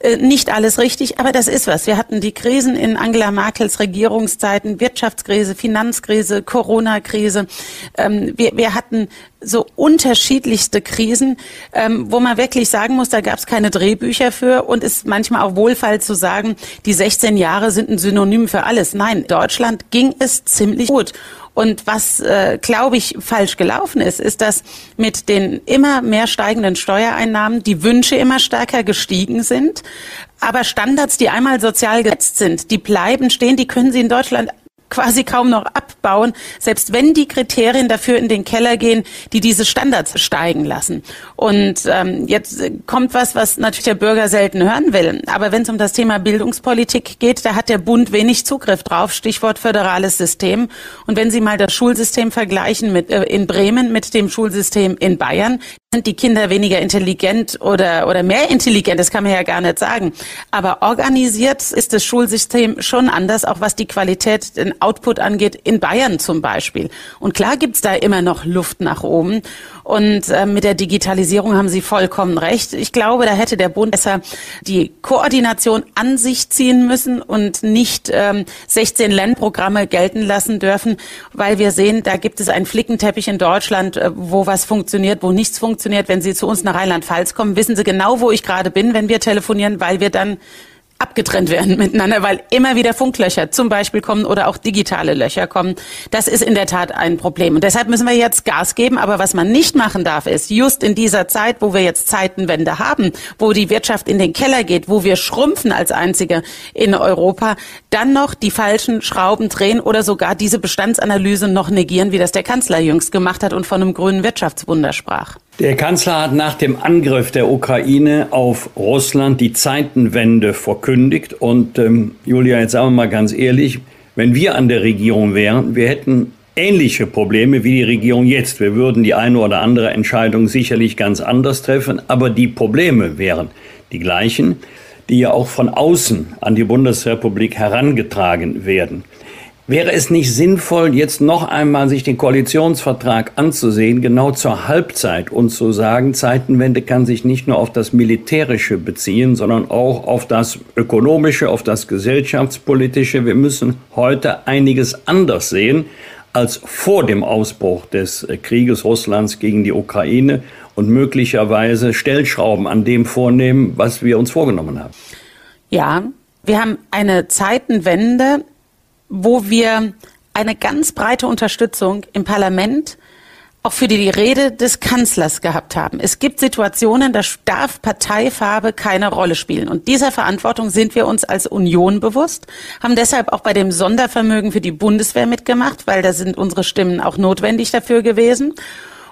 Äh, nicht alles richtig, aber das ist was. Wir hatten die Krisen in Angela Merkels Regierungszeiten, Wirtschaftskrise, Finanzkrise, Corona-Krise. Ähm, wir, wir hatten so unterschiedlichste Krisen, ähm, wo man wirklich sagen muss, da gab es keine Drehbücher für und ist manchmal auch wohlfeil zu sagen, die 16 Jahre sind ein Synonym für alles. Nein, Deutschland ging es ziemlich gut. Und was, äh, glaube ich, falsch gelaufen ist, ist, dass mit den immer mehr steigenden Steuereinnahmen die Wünsche immer stärker gestiegen sind. Aber Standards, die einmal sozial gesetzt sind, die bleiben stehen, die können Sie in Deutschland quasi kaum noch abbauen, selbst wenn die Kriterien dafür in den Keller gehen, die diese Standards steigen lassen. Und ähm, jetzt kommt was, was natürlich der Bürger selten hören will. Aber wenn es um das Thema Bildungspolitik geht, da hat der Bund wenig Zugriff drauf. Stichwort föderales System. Und wenn Sie mal das Schulsystem vergleichen mit äh, in Bremen mit dem Schulsystem in Bayern, sind die Kinder weniger intelligent oder, oder mehr intelligent, das kann man ja gar nicht sagen. Aber organisiert ist das Schulsystem schon anders, auch was die Qualität, den Output angeht, in Bayern zum Beispiel. Und klar gibt's da immer noch Luft nach oben. Und äh, mit der Digitalisierung haben Sie vollkommen recht. Ich glaube, da hätte der Bund besser die Koordination an sich ziehen müssen und nicht ähm, 16 Lernprogramme gelten lassen dürfen, weil wir sehen, da gibt es einen Flickenteppich in Deutschland, äh, wo was funktioniert, wo nichts funktioniert funktioniert. Wenn Sie zu uns nach Rheinland-Pfalz kommen, wissen Sie genau, wo ich gerade bin, wenn wir telefonieren, weil wir dann abgetrennt werden miteinander, weil immer wieder Funklöcher zum Beispiel kommen oder auch digitale Löcher kommen. Das ist in der Tat ein Problem. Und deshalb müssen wir jetzt Gas geben. Aber was man nicht machen darf, ist just in dieser Zeit, wo wir jetzt Zeitenwende haben, wo die Wirtschaft in den Keller geht, wo wir schrumpfen als Einzige in Europa, dann noch die falschen Schrauben drehen oder sogar diese Bestandsanalyse noch negieren, wie das der Kanzler jüngst gemacht hat und von einem grünen Wirtschaftswunder sprach. Der Kanzler hat nach dem Angriff der Ukraine auf Russland die Zeitenwende verkündigt. Und ähm, Julia, jetzt sagen wir mal ganz ehrlich, wenn wir an der Regierung wären, wir hätten ähnliche Probleme wie die Regierung jetzt. Wir würden die eine oder andere Entscheidung sicherlich ganz anders treffen, aber die Probleme wären die gleichen, die ja auch von außen an die Bundesrepublik herangetragen werden. Wäre es nicht sinnvoll, jetzt noch einmal sich den Koalitionsvertrag anzusehen, genau zur Halbzeit und zu sagen, Zeitenwende kann sich nicht nur auf das Militärische beziehen, sondern auch auf das Ökonomische, auf das Gesellschaftspolitische. Wir müssen heute einiges anders sehen als vor dem Ausbruch des Krieges Russlands gegen die Ukraine und möglicherweise Stellschrauben an dem vornehmen, was wir uns vorgenommen haben. Ja, wir haben eine Zeitenwende wo wir eine ganz breite Unterstützung im Parlament auch für die Rede des Kanzlers gehabt haben. Es gibt Situationen, da darf Parteifarbe keine Rolle spielen. Und dieser Verantwortung sind wir uns als Union bewusst, haben deshalb auch bei dem Sondervermögen für die Bundeswehr mitgemacht, weil da sind unsere Stimmen auch notwendig dafür gewesen.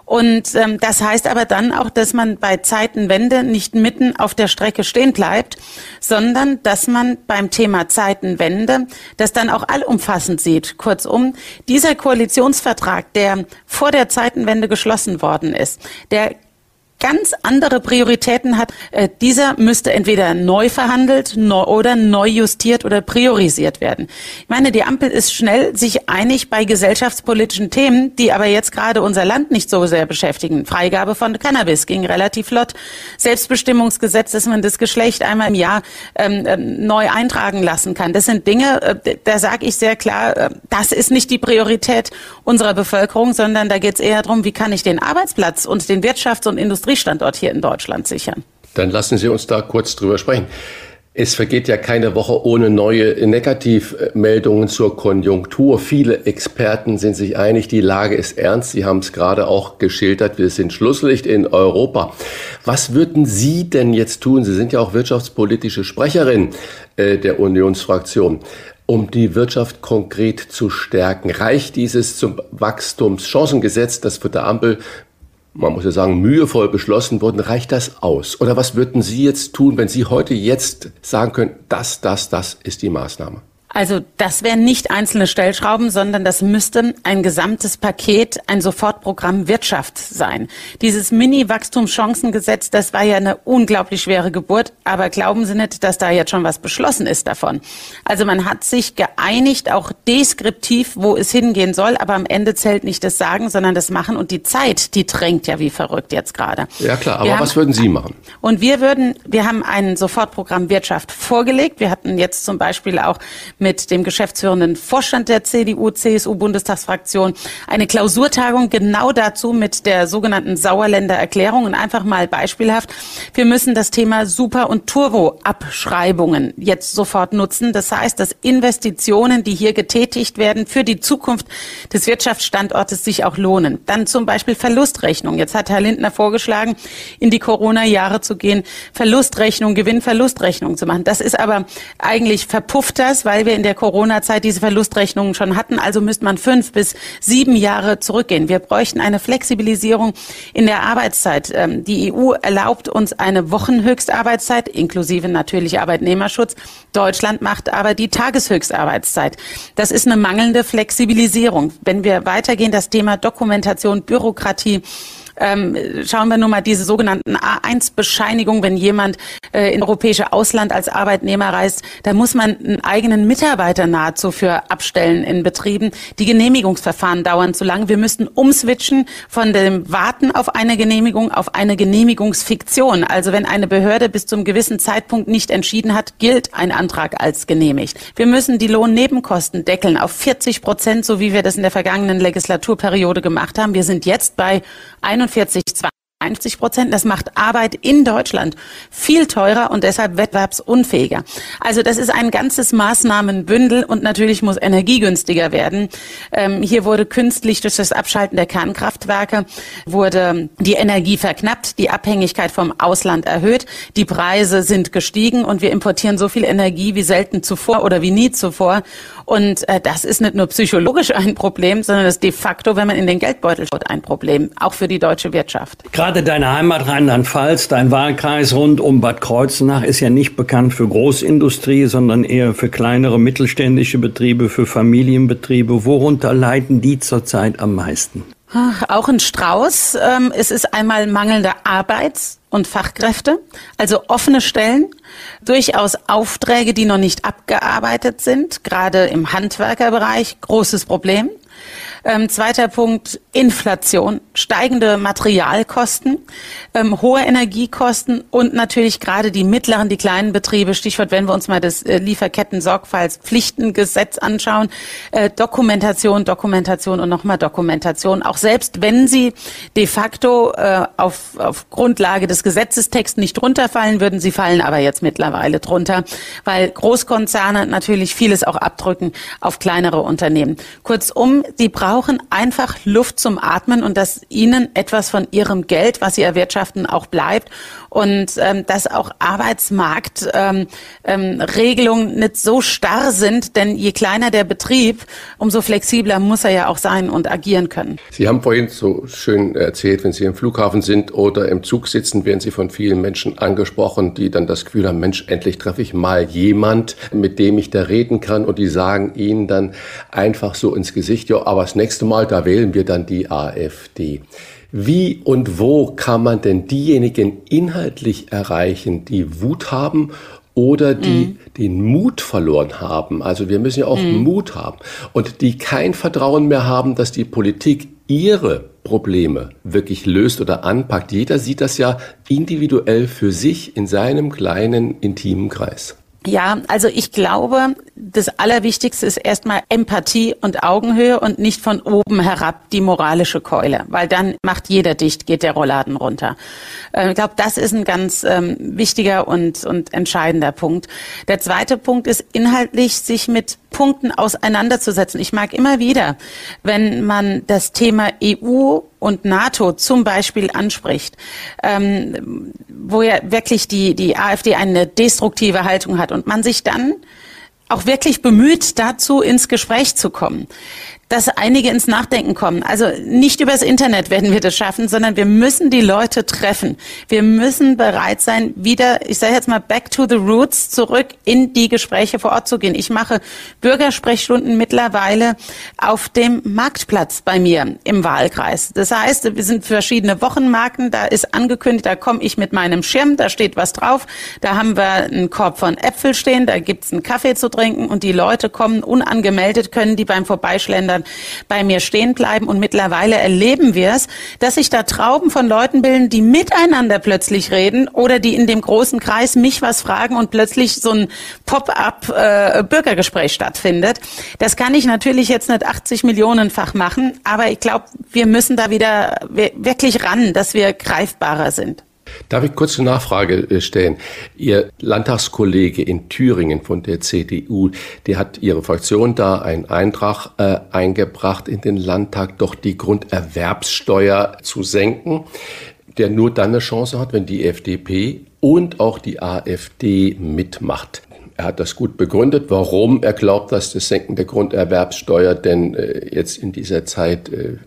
Und ähm, das heißt aber dann auch, dass man bei Zeitenwende nicht mitten auf der Strecke stehen bleibt, sondern dass man beim Thema Zeitenwende das dann auch allumfassend sieht. Kurzum, dieser Koalitionsvertrag, der vor der Zeitenwende geschlossen worden ist, der ganz andere Prioritäten hat, äh, dieser müsste entweder neu verhandelt oder neu justiert oder priorisiert werden. Ich meine, die Ampel ist schnell sich einig bei gesellschaftspolitischen Themen, die aber jetzt gerade unser Land nicht so sehr beschäftigen. Freigabe von Cannabis ging relativ flott. Selbstbestimmungsgesetz, dass man das Geschlecht einmal im Jahr ähm, ähm neu eintragen lassen kann. Das sind Dinge, äh, da sage ich sehr klar, äh, das ist nicht die Priorität unserer Bevölkerung, sondern da geht es eher darum, wie kann ich den Arbeitsplatz und den Wirtschafts- und Industrie Industriestandort hier in Deutschland sichern. Dann lassen Sie uns da kurz drüber sprechen. Es vergeht ja keine Woche ohne neue Negativmeldungen zur Konjunktur. Viele Experten sind sich einig, die Lage ist ernst. Sie haben es gerade auch geschildert. Wir sind Schlusslicht in Europa. Was würden Sie denn jetzt tun? Sie sind ja auch wirtschaftspolitische Sprecherin äh, der Unionsfraktion um die Wirtschaft konkret zu stärken? Reicht dieses zum Wachstumschancengesetz, das für der Ampel man muss ja sagen, mühevoll beschlossen wurden, reicht das aus? Oder was würden Sie jetzt tun, wenn Sie heute jetzt sagen können, das, das, das ist die Maßnahme? Also das wären nicht einzelne Stellschrauben, sondern das müsste ein gesamtes Paket, ein Sofortprogramm Wirtschaft sein. Dieses Mini-Wachstumschancengesetz, das war ja eine unglaublich schwere Geburt, aber glauben Sie nicht, dass da jetzt schon was beschlossen ist davon. Also man hat sich geeinigt, auch deskriptiv, wo es hingehen soll, aber am Ende zählt nicht das Sagen, sondern das Machen und die Zeit, die drängt ja wie verrückt jetzt gerade. Ja klar, aber wir was haben, würden Sie machen? Und wir würden, wir haben ein Sofortprogramm Wirtschaft vorgelegt. Wir hatten jetzt zum Beispiel auch mit dem geschäftsführenden Vorstand der CDU-CSU-Bundestagsfraktion eine Klausurtagung genau dazu mit der sogenannten Sauerländer Erklärung und einfach mal beispielhaft. Wir müssen das Thema Super- und Turbo-Abschreibungen jetzt sofort nutzen. Das heißt, dass Investitionen, die hier getätigt werden, für die Zukunft des Wirtschaftsstandortes sich auch lohnen. Dann zum Beispiel Verlustrechnung. Jetzt hat Herr Lindner vorgeschlagen, in die Corona-Jahre zu gehen, Verlustrechnung, Gewinn-Verlustrechnung zu machen. Das ist aber eigentlich verpufft das, weil wir in der Corona-Zeit diese Verlustrechnungen schon hatten. Also müsste man fünf bis sieben Jahre zurückgehen. Wir bräuchten eine Flexibilisierung in der Arbeitszeit. Ähm, die EU erlaubt uns eine Wochenhöchstarbeitszeit, inklusive natürlich Arbeitnehmerschutz. Deutschland macht aber die Tageshöchstarbeitszeit. Das ist eine mangelnde Flexibilisierung. Wenn wir weitergehen, das Thema Dokumentation, Bürokratie, ähm, schauen wir nur mal diese sogenannten A1-Bescheinigungen, wenn jemand äh, in europäische Ausland als Arbeitnehmer reist, da muss man einen eigenen Mitarbeiter nahezu für abstellen in Betrieben. Die Genehmigungsverfahren dauern zu lang. Wir müssten umswitchen von dem Warten auf eine Genehmigung auf eine Genehmigungsfiktion. Also wenn eine Behörde bis zum gewissen Zeitpunkt nicht entschieden hat, gilt ein Antrag als genehmigt. Wir müssen die Lohnnebenkosten deckeln auf 40 Prozent, so wie wir das in der vergangenen Legislaturperiode gemacht haben. Wir sind jetzt bei 41, 50 Prozent. Das macht Arbeit in Deutschland viel teurer und deshalb wettbewerbsunfähiger. Also das ist ein ganzes Maßnahmenbündel und natürlich muss Energie günstiger werden. Ähm, hier wurde künstlich durch das Abschalten der Kernkraftwerke wurde die Energie verknappt, die Abhängigkeit vom Ausland erhöht, die Preise sind gestiegen und wir importieren so viel Energie wie selten zuvor oder wie nie zuvor. Und äh, das ist nicht nur psychologisch ein Problem, sondern das ist de facto, wenn man in den Geldbeutel schaut, ein Problem, auch für die deutsche Wirtschaft. Gerade deine Heimat Rheinland-Pfalz, dein Wahlkreis rund um Bad Kreuznach ist ja nicht bekannt für Großindustrie, sondern eher für kleinere mittelständische Betriebe, für Familienbetriebe. Worunter leiden die zurzeit am meisten? Auch ein Strauß. Ähm, es ist einmal mangelnde Arbeits- und Fachkräfte, also offene Stellen, durchaus Aufträge, die noch nicht abgearbeitet sind, gerade im Handwerkerbereich, großes Problem. Ähm, zweiter Punkt, Inflation, steigende Materialkosten, ähm, hohe Energiekosten und natürlich gerade die mittleren, die kleinen Betriebe, Stichwort, wenn wir uns mal das äh, Lieferketten-Sorgfaltspflichtengesetz anschauen, äh, Dokumentation, Dokumentation und nochmal Dokumentation. Auch selbst wenn sie de facto äh, auf, auf Grundlage des Gesetzestexts nicht runterfallen würden, sie fallen aber jetzt mittlerweile drunter, weil Großkonzerne natürlich vieles auch abdrücken auf kleinere Unternehmen. Kurzum, die brauchen einfach Luft zum Atmen und dass ihnen etwas von ihrem Geld, was sie erwirtschaften, auch bleibt und ähm, dass auch Arbeitsmarktregelungen ähm, ähm, nicht so starr sind, denn je kleiner der Betrieb, umso flexibler muss er ja auch sein und agieren können. Sie haben vorhin so schön erzählt, wenn Sie im Flughafen sind oder im Zug sitzen, werden Sie von vielen Menschen angesprochen, die dann das Gefühl haben, Mensch, endlich treffe ich mal jemand, mit dem ich da reden kann und die sagen Ihnen dann einfach so ins Gesicht, ja, aber das nächste Mal, da wählen wir dann die AfD. Wie und wo kann man denn diejenigen inhaltlich erreichen, die Wut haben oder die mhm. den Mut verloren haben? Also wir müssen ja auch mhm. Mut haben und die kein Vertrauen mehr haben, dass die Politik ihre Probleme wirklich löst oder anpackt. Jeder sieht das ja individuell für sich in seinem kleinen, intimen Kreis. Ja, also ich glaube, das Allerwichtigste ist erstmal Empathie und Augenhöhe und nicht von oben herab die moralische Keule, weil dann macht jeder dicht, geht der Rollladen runter. Ähm, ich glaube, das ist ein ganz ähm, wichtiger und, und entscheidender Punkt. Der zweite Punkt ist inhaltlich, sich mit Punkten auseinanderzusetzen. Ich mag immer wieder, wenn man das Thema EU und NATO zum Beispiel anspricht, ähm, wo ja wirklich die, die AfD eine destruktive Haltung hat und man sich dann auch wirklich bemüht, dazu ins Gespräch zu kommen dass einige ins Nachdenken kommen. Also nicht übers Internet werden wir das schaffen, sondern wir müssen die Leute treffen. Wir müssen bereit sein, wieder, ich sage jetzt mal, back to the roots, zurück in die Gespräche vor Ort zu gehen. Ich mache Bürgersprechstunden mittlerweile auf dem Marktplatz bei mir im Wahlkreis. Das heißt, wir sind verschiedene Wochenmarken, da ist angekündigt, da komme ich mit meinem Schirm, da steht was drauf, da haben wir einen Korb von Äpfel stehen, da gibt's einen Kaffee zu trinken und die Leute kommen unangemeldet, können die beim Vorbeischlendern sondern bei mir stehen bleiben. Und mittlerweile erleben wir es, dass sich da Trauben von Leuten bilden, die miteinander plötzlich reden oder die in dem großen Kreis mich was fragen und plötzlich so ein Pop-up-Bürgergespräch äh, stattfindet. Das kann ich natürlich jetzt nicht 80 Millionenfach machen, aber ich glaube, wir müssen da wieder wirklich ran, dass wir greifbarer sind. Darf ich kurz eine Nachfrage äh, stellen? Ihr Landtagskollege in Thüringen von der CDU, der hat Ihre Fraktion da einen Eintrag äh, eingebracht in den Landtag, doch die Grunderwerbssteuer zu senken, der nur dann eine Chance hat, wenn die FDP und auch die AfD mitmacht. Er hat das gut begründet, warum er glaubt, dass das Senken der Grunderwerbssteuer denn äh, jetzt in dieser Zeit äh,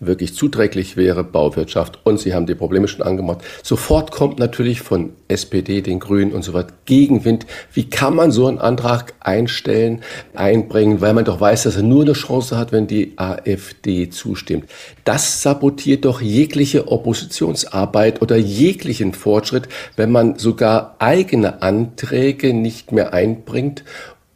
wirklich zuträglich wäre, Bauwirtschaft. Und Sie haben die Probleme schon angemacht. Sofort kommt natürlich von SPD, den Grünen und so weiter Gegenwind. Wie kann man so einen Antrag einstellen, einbringen, weil man doch weiß, dass er nur eine Chance hat, wenn die AfD zustimmt. Das sabotiert doch jegliche Oppositionsarbeit oder jeglichen Fortschritt, wenn man sogar eigene Anträge nicht mehr einbringt,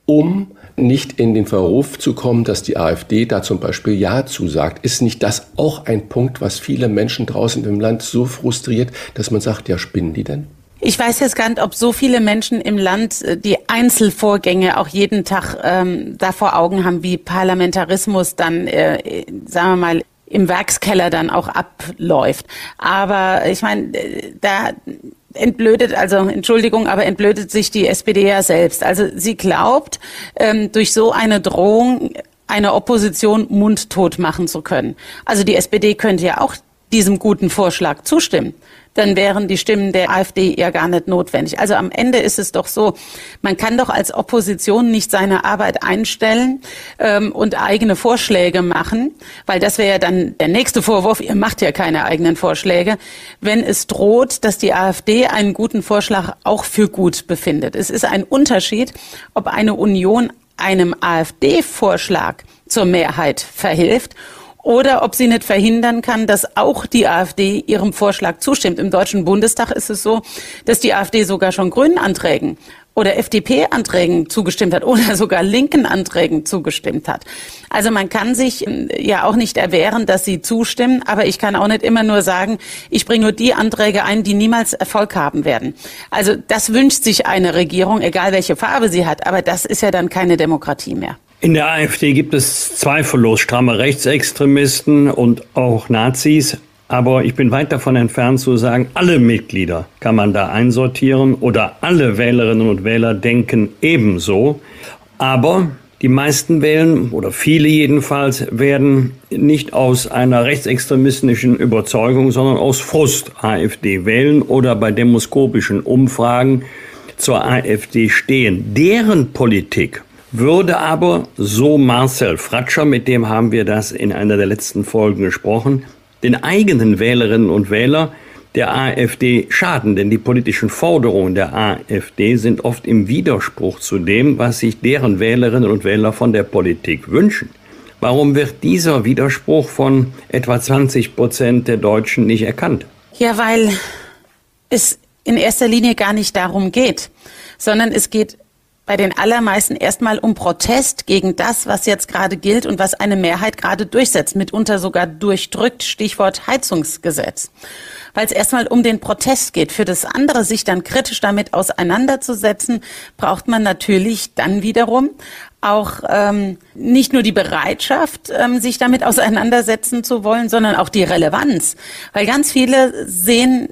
um nicht in den Verruf zu kommen, dass die AfD da zum Beispiel Ja zusagt. Ist nicht das auch ein Punkt, was viele Menschen draußen im Land so frustriert, dass man sagt, ja, spinnen die denn? Ich weiß jetzt gar nicht, ob so viele Menschen im Land äh, die Einzelvorgänge auch jeden Tag ähm, da vor Augen haben, wie Parlamentarismus dann, äh, sagen wir mal, im Werkskeller dann auch abläuft. Aber ich meine, äh, da entblödet, also Entschuldigung, aber entblödet sich die SPD ja selbst. Also sie glaubt, ähm, durch so eine Drohung eine Opposition mundtot machen zu können. Also die SPD könnte ja auch diesem guten Vorschlag zustimmen dann wären die Stimmen der AfD ja gar nicht notwendig. Also am Ende ist es doch so, man kann doch als Opposition nicht seine Arbeit einstellen ähm, und eigene Vorschläge machen, weil das wäre ja dann der nächste Vorwurf, ihr macht ja keine eigenen Vorschläge, wenn es droht, dass die AfD einen guten Vorschlag auch für gut befindet. Es ist ein Unterschied, ob eine Union einem AfD-Vorschlag zur Mehrheit verhilft oder ob sie nicht verhindern kann, dass auch die AfD ihrem Vorschlag zustimmt. Im Deutschen Bundestag ist es so, dass die AfD sogar schon grünen Anträgen oder FDP-Anträgen zugestimmt hat oder sogar linken Anträgen zugestimmt hat. Also man kann sich ähm, ja auch nicht erwehren, dass sie zustimmen, aber ich kann auch nicht immer nur sagen, ich bringe nur die Anträge ein, die niemals Erfolg haben werden. Also das wünscht sich eine Regierung, egal welche Farbe sie hat, aber das ist ja dann keine Demokratie mehr. In der AfD gibt es zweifellos stramme Rechtsextremisten und auch Nazis. Aber ich bin weit davon entfernt zu sagen, alle Mitglieder kann man da einsortieren oder alle Wählerinnen und Wähler denken ebenso. Aber die meisten wählen, oder viele jedenfalls, werden nicht aus einer rechtsextremistischen Überzeugung, sondern aus Frust AfD wählen oder bei demoskopischen Umfragen zur AfD stehen. Deren Politik würde aber, so Marcel Fratscher, mit dem haben wir das in einer der letzten Folgen gesprochen, den eigenen Wählerinnen und Wähler der AfD schaden, denn die politischen Forderungen der AfD sind oft im Widerspruch zu dem, was sich deren Wählerinnen und Wähler von der Politik wünschen. Warum wird dieser Widerspruch von etwa 20 Prozent der Deutschen nicht erkannt? Ja, weil es in erster Linie gar nicht darum geht, sondern es geht bei den allermeisten erstmal um Protest gegen das, was jetzt gerade gilt und was eine Mehrheit gerade durchsetzt, mitunter sogar durchdrückt, Stichwort Heizungsgesetz. Weil es erstmal um den Protest geht. Für das andere, sich dann kritisch damit auseinanderzusetzen, braucht man natürlich dann wiederum auch ähm, nicht nur die Bereitschaft, ähm, sich damit auseinandersetzen zu wollen, sondern auch die Relevanz. Weil ganz viele sehen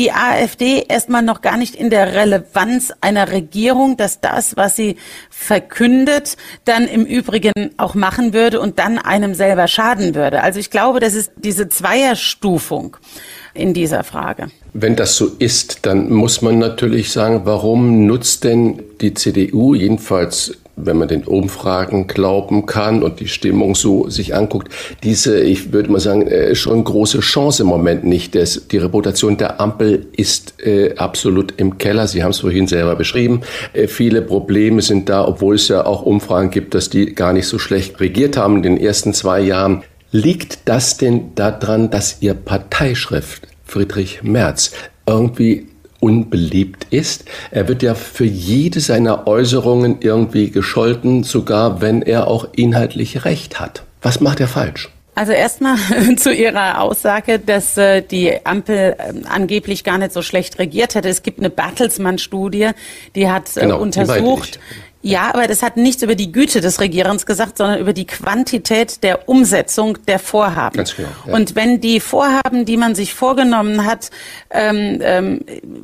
die AfD erstmal noch gar nicht in der Relevanz einer Regierung, dass das, was sie verkündet, dann im Übrigen auch machen würde und dann einem selber schaden würde. Also ich glaube, das ist diese Zweierstufung in dieser Frage. Wenn das so ist, dann muss man natürlich sagen, warum nutzt denn die CDU jedenfalls wenn man den Umfragen glauben kann und die Stimmung so sich anguckt, diese, ich würde mal sagen, äh, schon große Chance im Moment nicht. Das, die Reputation der Ampel ist äh, absolut im Keller. Sie haben es vorhin selber beschrieben. Äh, viele Probleme sind da, obwohl es ja auch Umfragen gibt, dass die gar nicht so schlecht regiert haben in den ersten zwei Jahren. Liegt das denn daran, dass Ihr Parteischrift Friedrich Merz irgendwie unbeliebt ist. Er wird ja für jede seiner Äußerungen irgendwie gescholten, sogar wenn er auch inhaltlich recht hat. Was macht er falsch? Also erstmal zu Ihrer Aussage, dass äh, die Ampel äh, angeblich gar nicht so schlecht regiert hätte. Es gibt eine Bertelsmann-Studie, die hat äh, genau, untersucht, ja, aber das hat nichts über die Güte des Regierens gesagt, sondern über die Quantität der Umsetzung der Vorhaben. Ganz genau. Ja. Und wenn die Vorhaben, die man sich vorgenommen hat, ähm, ähm,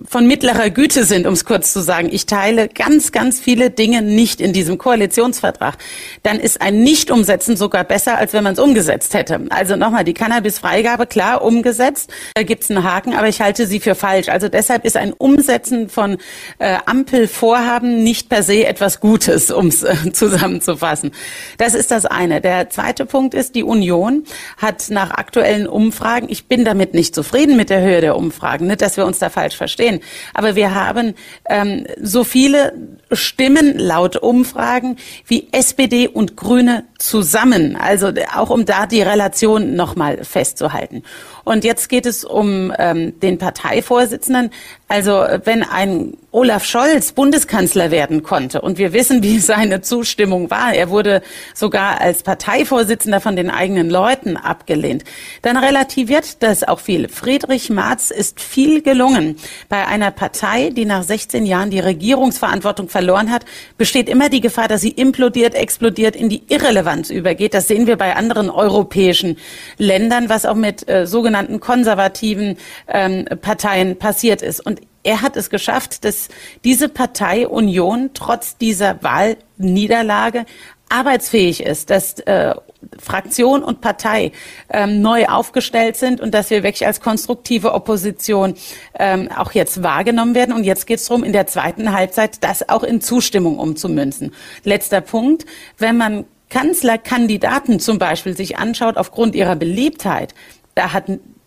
von mittlerer Güte sind, um es kurz zu sagen, ich teile ganz, ganz viele Dinge nicht in diesem Koalitionsvertrag, dann ist ein Nicht-Umsetzen sogar besser, als wenn man es umgesetzt hätte. Also nochmal, die Cannabis-Freigabe, klar, umgesetzt, da gibt's einen Haken, aber ich halte sie für falsch. Also deshalb ist ein Umsetzen von äh, Ampelvorhaben nicht per se etwas Gutes, um es äh, zusammenzufassen. Das ist das eine. Der zweite Punkt ist, die Union hat nach aktuellen Umfragen, ich bin damit nicht zufrieden mit der Höhe der Umfragen, nicht, dass wir uns da falsch verstehen, aber wir haben ähm, so viele Stimmen laut Umfragen wie SPD und Grüne zusammen. Also auch um da die Relation nochmal festzuhalten. Und jetzt geht es um ähm, den Parteivorsitzenden. Also wenn ein Olaf Scholz Bundeskanzler werden konnte und wir wissen, wie seine Zustimmung war, er wurde sogar als Parteivorsitzender von den eigenen Leuten abgelehnt, dann relativiert das auch viel. Friedrich Marz ist viel gelungen. Bei einer Partei, die nach 16 Jahren die Regierungsverantwortung verloren hat, besteht immer die Gefahr, dass sie implodiert, explodiert, in die Irrelevanz übergeht. Das sehen wir bei anderen europäischen Ländern, was auch mit äh, sogenannten konservativen ähm, Parteien passiert ist. Und er hat es geschafft, dass diese Partei Union trotz dieser Wahlniederlage arbeitsfähig ist, dass äh, Fraktion und Partei ähm, neu aufgestellt sind und dass wir wirklich als konstruktive Opposition ähm, auch jetzt wahrgenommen werden. Und jetzt geht es darum, in der zweiten Halbzeit das auch in Zustimmung umzumünzen. Letzter Punkt, wenn man Kanzlerkandidaten zum Beispiel sich anschaut aufgrund ihrer Beliebtheit, da hat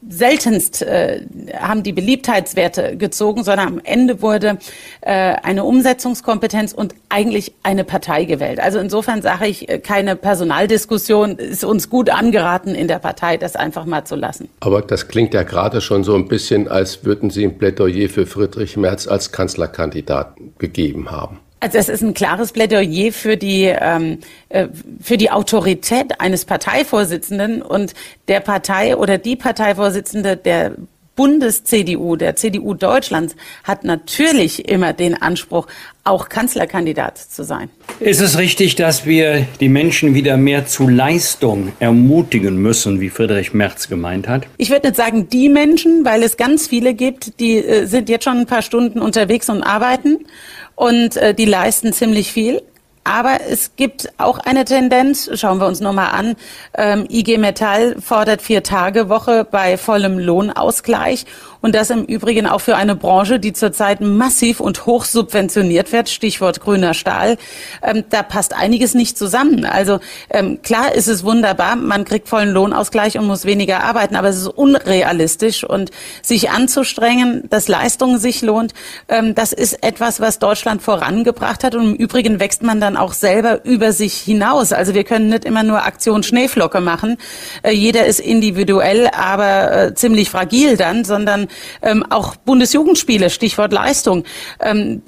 seltenst äh, haben die Beliebtheitswerte gezogen, sondern am Ende wurde äh, eine Umsetzungskompetenz und eigentlich eine Partei gewählt. Also insofern sage ich, äh, keine Personaldiskussion ist uns gut angeraten in der Partei, das einfach mal zu lassen. Aber das klingt ja gerade schon so ein bisschen, als würden Sie ein Plädoyer für Friedrich Merz als Kanzlerkandidat gegeben haben. Also es ist ein klares Plädoyer für die ähm, äh, für die Autorität eines Parteivorsitzenden und der Partei oder die Parteivorsitzende der Bundes-CDU, der CDU Deutschlands, hat natürlich immer den Anspruch, auch Kanzlerkandidat zu sein. Ist es richtig, dass wir die Menschen wieder mehr zu Leistung ermutigen müssen, wie Friedrich Merz gemeint hat? Ich würde nicht sagen die Menschen, weil es ganz viele gibt, die äh, sind jetzt schon ein paar Stunden unterwegs und arbeiten und äh, die leisten ziemlich viel. Aber es gibt auch eine Tendenz, schauen wir uns nochmal an, ähm, IG Metall fordert vier Tage Woche bei vollem Lohnausgleich und das im Übrigen auch für eine Branche, die zurzeit massiv und hoch subventioniert wird, Stichwort grüner Stahl. Ähm, da passt einiges nicht zusammen. Also ähm, klar ist es wunderbar, man kriegt vollen Lohnausgleich und muss weniger arbeiten, aber es ist unrealistisch und sich anzustrengen, dass Leistung sich lohnt, ähm, das ist etwas, was Deutschland vorangebracht hat und im Übrigen wächst man da dann auch selber über sich hinaus. Also wir können nicht immer nur Aktion Schneeflocke machen. Äh, jeder ist individuell, aber äh, ziemlich fragil dann, sondern ähm, auch Bundesjugendspiele, Stichwort Leistung. Ähm,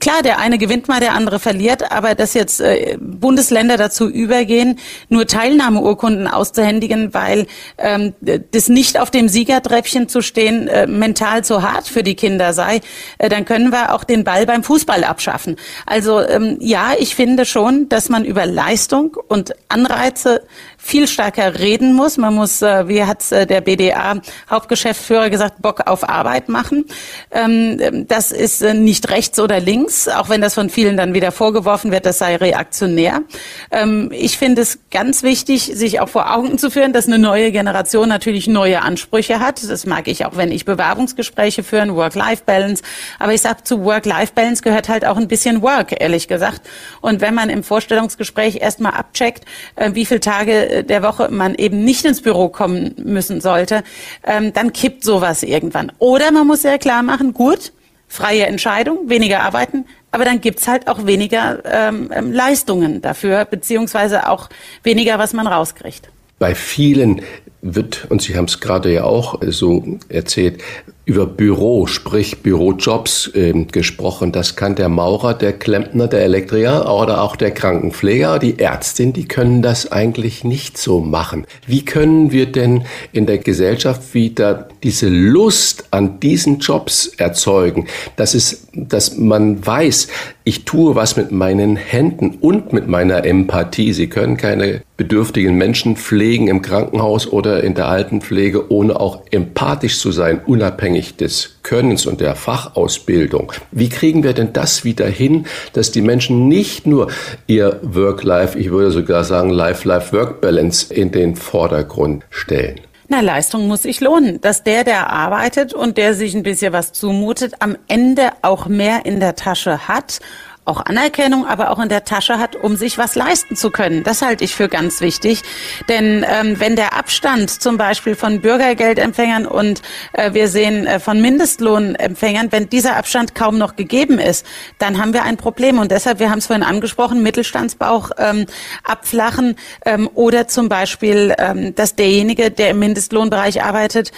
klar, der eine gewinnt mal, der andere verliert, aber dass jetzt äh, Bundesländer dazu übergehen, nur Teilnahmeurkunden auszuhändigen, weil ähm, das nicht auf dem Siegertreppchen zu stehen äh, mental zu hart für die Kinder sei, äh, dann können wir auch den Ball beim Fußball abschaffen. Also ähm, ja, ich finde schon, dass man über Leistung und Anreize viel stärker reden muss. Man muss, äh, wie hat äh, der BDA-Hauptgeschäftsführer gesagt, Bock auf Arbeit machen. Ähm, das ist äh, nicht rechts oder links, auch wenn das von vielen dann wieder vorgeworfen wird, das sei reaktionär. Ähm, ich finde es ganz wichtig, sich auch vor Augen zu führen, dass eine neue Generation natürlich neue Ansprüche hat. Das mag ich auch, wenn ich Bewerbungsgespräche führen, Work-Life-Balance. Aber ich sage, zu Work-Life-Balance gehört halt auch ein bisschen Work, ehrlich gesagt. Und wenn man im Vorstellungsgespräch erstmal abcheckt, wie viele Tage der Woche man eben nicht ins Büro kommen müssen sollte, ähm, dann kippt sowas irgendwann. Oder man muss sehr klar machen, gut, freie Entscheidung, weniger arbeiten, aber dann gibt's halt auch weniger ähm, ähm Leistungen dafür, beziehungsweise auch weniger, was man rauskriegt. Bei vielen wird, und Sie haben es gerade ja auch so erzählt, über Büro, sprich Bürojobs äh, gesprochen. Das kann der Maurer, der Klempner, der Elektriker oder auch der Krankenpfleger, die Ärztin, die können das eigentlich nicht so machen. Wie können wir denn in der Gesellschaft wieder diese Lust an diesen Jobs erzeugen? Das ist, dass man weiß, ich tue was mit meinen Händen und mit meiner Empathie. Sie können keine bedürftigen Menschen pflegen im Krankenhaus oder in der Altenpflege, ohne auch empathisch zu sein, unabhängig unabhängig des Könnens und der Fachausbildung. Wie kriegen wir denn das wieder hin, dass die Menschen nicht nur ihr Work-Life, ich würde sogar sagen Life-Life-Work-Balance in den Vordergrund stellen? Na, Leistung muss sich lohnen, dass der, der arbeitet und der sich ein bisschen was zumutet, am Ende auch mehr in der Tasche hat auch Anerkennung, aber auch in der Tasche hat, um sich was leisten zu können. Das halte ich für ganz wichtig. Denn ähm, wenn der Abstand zum Beispiel von Bürgergeldempfängern und äh, wir sehen äh, von Mindestlohnempfängern, wenn dieser Abstand kaum noch gegeben ist, dann haben wir ein Problem. Und deshalb, wir haben es vorhin angesprochen, Mittelstandsbauch ähm, abflachen ähm, oder zum Beispiel, ähm, dass derjenige, der im Mindestlohnbereich arbeitet,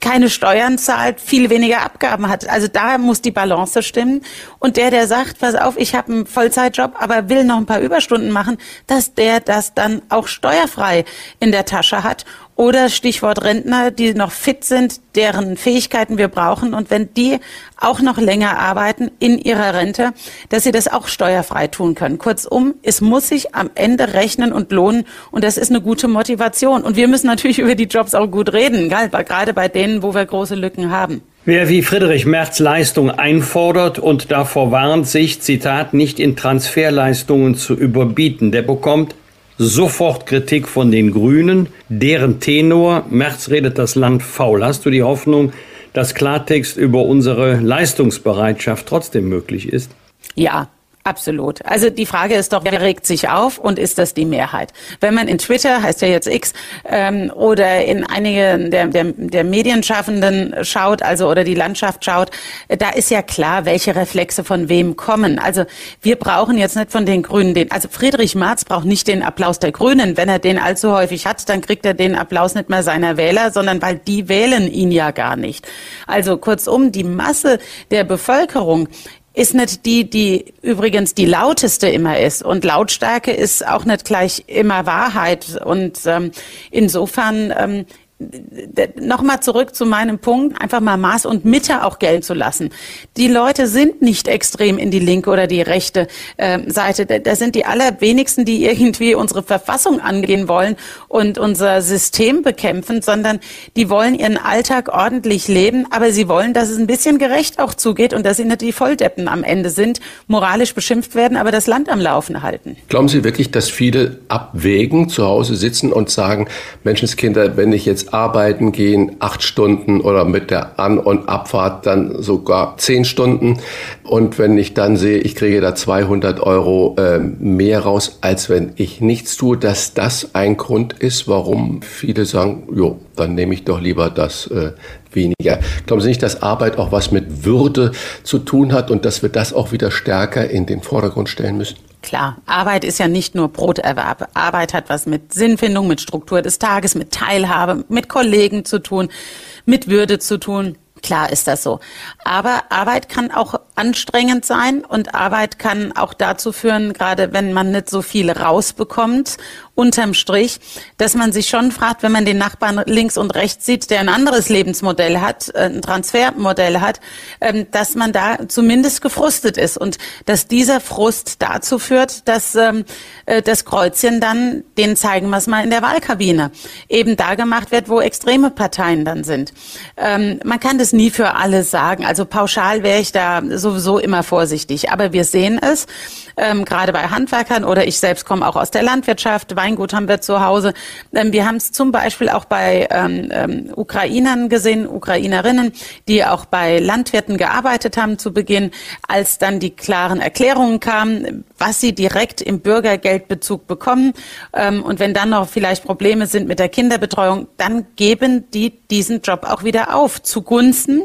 keine Steuern zahlt, viel weniger Abgaben hat. Also da muss die Balance stimmen. Und der, der sagt, pass auf, ich ich habe einen Vollzeitjob, aber will noch ein paar Überstunden machen, dass der das dann auch steuerfrei in der Tasche hat. Oder Stichwort Rentner, die noch fit sind, deren Fähigkeiten wir brauchen. Und wenn die auch noch länger arbeiten in ihrer Rente, dass sie das auch steuerfrei tun können. Kurzum, es muss sich am Ende rechnen und lohnen. Und das ist eine gute Motivation. Und wir müssen natürlich über die Jobs auch gut reden, gerade bei denen, wo wir große Lücken haben. Wer wie Friedrich Merz Leistung einfordert und davor warnt, sich, Zitat, nicht in Transferleistungen zu überbieten, der bekommt sofort Kritik von den Grünen, deren Tenor, Merz redet das Land faul. Hast du die Hoffnung, dass Klartext über unsere Leistungsbereitschaft trotzdem möglich ist? Ja, Absolut. Also die Frage ist doch, wer regt sich auf und ist das die Mehrheit? Wenn man in Twitter, heißt ja jetzt X, ähm, oder in einige der, der, der Medienschaffenden schaut, also oder die Landschaft schaut, da ist ja klar, welche Reflexe von wem kommen. Also wir brauchen jetzt nicht von den Grünen den, also Friedrich Marz braucht nicht den Applaus der Grünen. Wenn er den allzu häufig hat, dann kriegt er den Applaus nicht mehr seiner Wähler, sondern weil die wählen ihn ja gar nicht. Also kurzum, die Masse der Bevölkerung ist nicht die, die übrigens die lauteste immer ist. Und Lautstärke ist auch nicht gleich immer Wahrheit. Und ähm, insofern ähm, nochmal zurück zu meinem Punkt, einfach mal Maß und Mitte auch gelten zu lassen. Die Leute sind nicht extrem in die linke oder die rechte äh, Seite. Da sind die allerwenigsten, die irgendwie unsere Verfassung angehen wollen und unser System bekämpfen, sondern die wollen ihren Alltag ordentlich leben, aber sie wollen, dass es ein bisschen gerecht auch zugeht und dass sie nicht die Volldeppen am Ende sind, moralisch beschimpft werden, aber das Land am Laufen halten. Glauben Sie wirklich, dass viele abwägen, zu Hause sitzen und sagen, Menschenskinder, wenn ich jetzt arbeiten gehen, acht Stunden oder mit der An- und Abfahrt dann sogar zehn Stunden. Und wenn ich dann sehe, ich kriege da 200 Euro äh, mehr raus, als wenn ich nichts tue, dass das ein Grund ist, warum viele sagen, jo, dann nehme ich doch lieber das äh, weniger. Glauben Sie nicht, dass Arbeit auch was mit Würde zu tun hat und dass wir das auch wieder stärker in den Vordergrund stellen müssen? Klar, Arbeit ist ja nicht nur Broterwerb. Arbeit hat was mit Sinnfindung, mit Struktur des Tages, mit Teilhabe, mit Kollegen zu tun, mit Würde zu tun. Klar ist das so. Aber Arbeit kann auch anstrengend sein und Arbeit kann auch dazu führen, gerade wenn man nicht so viel rausbekommt, unterm Strich, dass man sich schon fragt, wenn man den Nachbarn links und rechts sieht, der ein anderes Lebensmodell hat, äh, ein Transfermodell hat, ähm, dass man da zumindest gefrustet ist und dass dieser Frust dazu führt, dass ähm, äh, das Kreuzchen dann, den zeigen wir es mal in der Wahlkabine, eben da gemacht wird, wo extreme Parteien dann sind. Ähm, man kann das nie für alle sagen. Also pauschal wäre ich da sowieso immer vorsichtig. Aber wir sehen es, ähm, gerade bei Handwerkern oder ich selbst komme auch aus der Landwirtschaft, Weingut haben wir zu Hause. Ähm, wir haben es zum Beispiel auch bei ähm, ähm, Ukrainern gesehen, Ukrainerinnen, die auch bei Landwirten gearbeitet haben zu Beginn, als dann die klaren Erklärungen kamen, was sie direkt im Bürgergeldbezug bekommen. Ähm, und wenn dann noch vielleicht Probleme sind mit der Kinderbetreuung, dann geben die diesen Job auch wieder auf zugunsten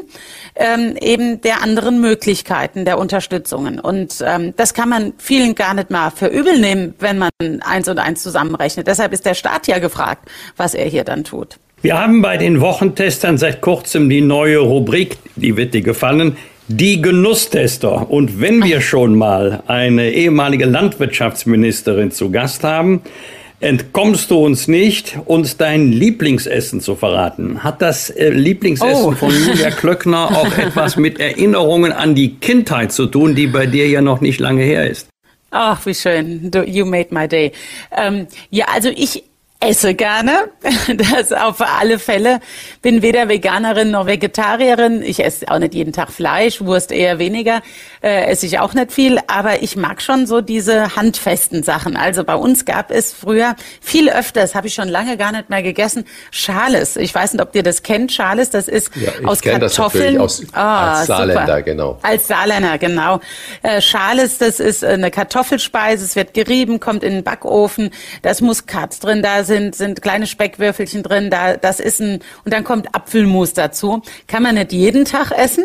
ähm, eben der anderen Möglichkeiten der Unterstützungen. Und das kann man vielen gar nicht mal für übel nehmen, wenn man eins und eins zusammenrechnet. Deshalb ist der Staat ja gefragt, was er hier dann tut. Wir haben bei den Wochentestern seit kurzem die neue Rubrik, die wird dir gefallen, die Genusstester. Und wenn wir schon mal eine ehemalige Landwirtschaftsministerin zu Gast haben, entkommst du uns nicht, uns dein Lieblingsessen zu verraten. Hat das äh, Lieblingsessen oh. von Julia Klöckner auch etwas mit Erinnerungen an die Kindheit zu tun, die bei dir ja noch nicht lange her ist? Ach, wie schön. You made my day. Ähm, ja, also ich esse gerne, das auf alle Fälle. Bin weder Veganerin noch Vegetarierin. Ich esse auch nicht jeden Tag Fleisch, Wurst eher weniger, äh, esse ich auch nicht viel. Aber ich mag schon so diese handfesten Sachen. Also bei uns gab es früher viel öfters, habe ich schon lange gar nicht mehr gegessen, Schales. Ich weiß nicht, ob ihr das kennt, Schales. Das ist ja, aus Kartoffeln. aus, ah, als Saarländer, super. genau. Als Saarländer, genau. Äh, Schales, das ist eine Kartoffelspeise. Es wird gerieben, kommt in den Backofen. Da ist Muskat drin, da sind, sind kleine Speckwürfelchen drin, da, das ist ein, und dann kommt Apfelmus dazu. Kann man nicht jeden Tag essen,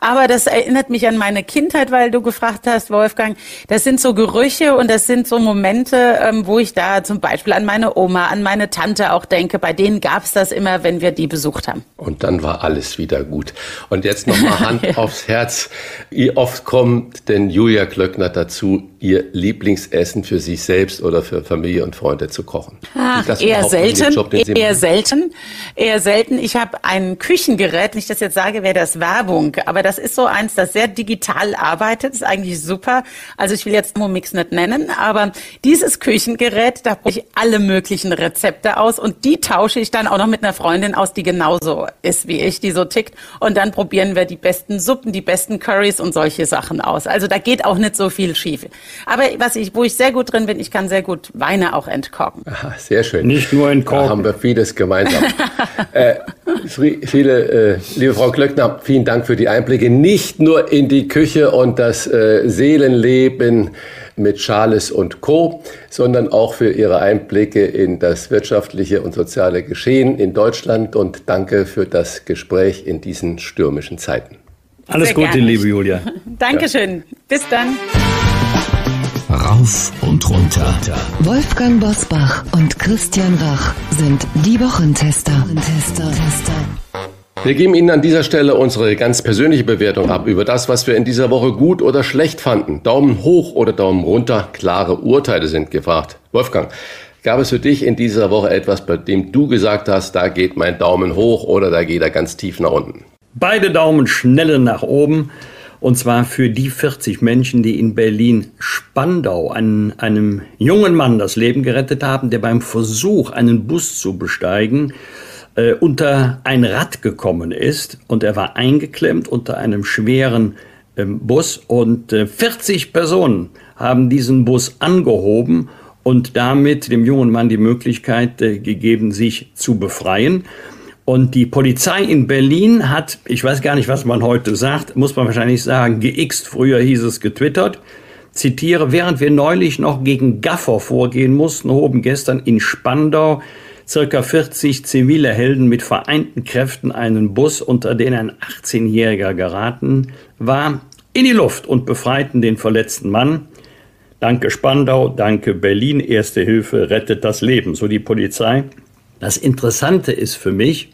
aber das erinnert mich an meine Kindheit, weil du gefragt hast, Wolfgang, das sind so Gerüche und das sind so Momente, ähm, wo ich da zum Beispiel an meine Oma, an meine Tante auch denke, bei denen gab's das immer, wenn wir die besucht haben. Und dann war alles wieder gut. Und jetzt nochmal Hand ja. aufs Herz. Wie oft kommt denn Julia Klöckner dazu, ihr Lieblingsessen für sich selbst oder für Familie und Freunde zu kochen? Ah, eher selten, Job, eher selten, eher selten. Ich habe ein Küchengerät, wenn ich das jetzt sage, wäre das Werbung, aber das ist so eins, das sehr digital arbeitet, ist eigentlich super. Also ich will jetzt Mix nicht nennen, aber dieses Küchengerät, da brauche ich alle möglichen Rezepte aus und die tausche ich dann auch noch mit einer Freundin aus, die genauso ist wie ich, die so tickt und dann probieren wir die besten Suppen, die besten Curries und solche Sachen aus. Also da geht auch nicht so viel schief. Aber was ich, wo ich sehr gut drin bin, ich kann sehr gut Weine auch entkorken. Aha, sehr schön. Nicht nur entkorken. Da haben wir vieles gemeinsam. äh, viele, äh, liebe Frau Klöckner, vielen Dank für die Einblicke. Nicht nur in die Küche und das äh, Seelenleben mit Charles und Co., sondern auch für Ihre Einblicke in das wirtschaftliche und soziale Geschehen in Deutschland und danke für das Gespräch in diesen stürmischen Zeiten. Alles Sehr Gute, gerne. liebe Julia. Dankeschön. Ja. Bis dann. Rauf und runter. Wolfgang Bosbach und Christian Rach sind die Wochentester. Wir geben Ihnen an dieser Stelle unsere ganz persönliche Bewertung ab über das, was wir in dieser Woche gut oder schlecht fanden. Daumen hoch oder Daumen runter, klare Urteile sind gefragt. Wolfgang, gab es für dich in dieser Woche etwas, bei dem du gesagt hast, da geht mein Daumen hoch oder da geht er ganz tief nach unten? Beide Daumen schnelle nach oben. Und zwar für die 40 Menschen, die in Berlin-Spandau einem, einem jungen Mann das Leben gerettet haben, der beim Versuch, einen Bus zu besteigen, äh, unter ein Rad gekommen ist. Und er war eingeklemmt unter einem schweren äh, Bus. Und äh, 40 Personen haben diesen Bus angehoben und damit dem jungen Mann die Möglichkeit äh, gegeben, sich zu befreien. Und die Polizei in Berlin hat, ich weiß gar nicht, was man heute sagt, muss man wahrscheinlich sagen, geixt, früher hieß es getwittert. Zitiere, während wir neulich noch gegen Gaffer vorgehen mussten, hoben gestern in Spandau circa 40 zivile Helden mit vereinten Kräften einen Bus, unter den ein 18-Jähriger geraten war, in die Luft und befreiten den verletzten Mann. Danke Spandau, danke Berlin, Erste Hilfe rettet das Leben, so die Polizei. Das Interessante ist für mich,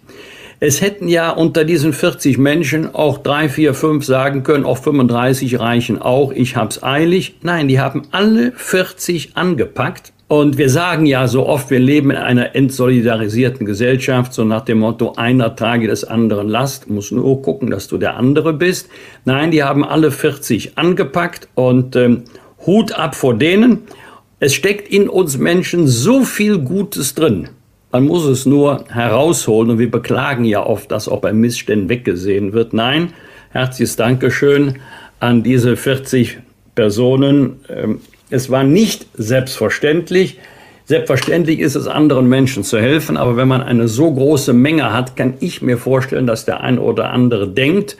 es hätten ja unter diesen 40 Menschen auch drei, vier, fünf sagen können, auch 35 reichen auch, ich hab's eilig. Nein, die haben alle 40 angepackt. Und wir sagen ja so oft, wir leben in einer entsolidarisierten Gesellschaft, so nach dem Motto, einer trage des anderen Last, muss nur gucken, dass du der andere bist. Nein, die haben alle 40 angepackt und ähm, Hut ab vor denen. Es steckt in uns Menschen so viel Gutes drin. Man muss es nur herausholen und wir beklagen ja oft, dass auch bei Missständen weggesehen wird. Nein, herzliches Dankeschön an diese 40 Personen. Ähm, es war nicht selbstverständlich. Selbstverständlich ist es, anderen Menschen zu helfen, aber wenn man eine so große Menge hat, kann ich mir vorstellen, dass der ein oder andere denkt,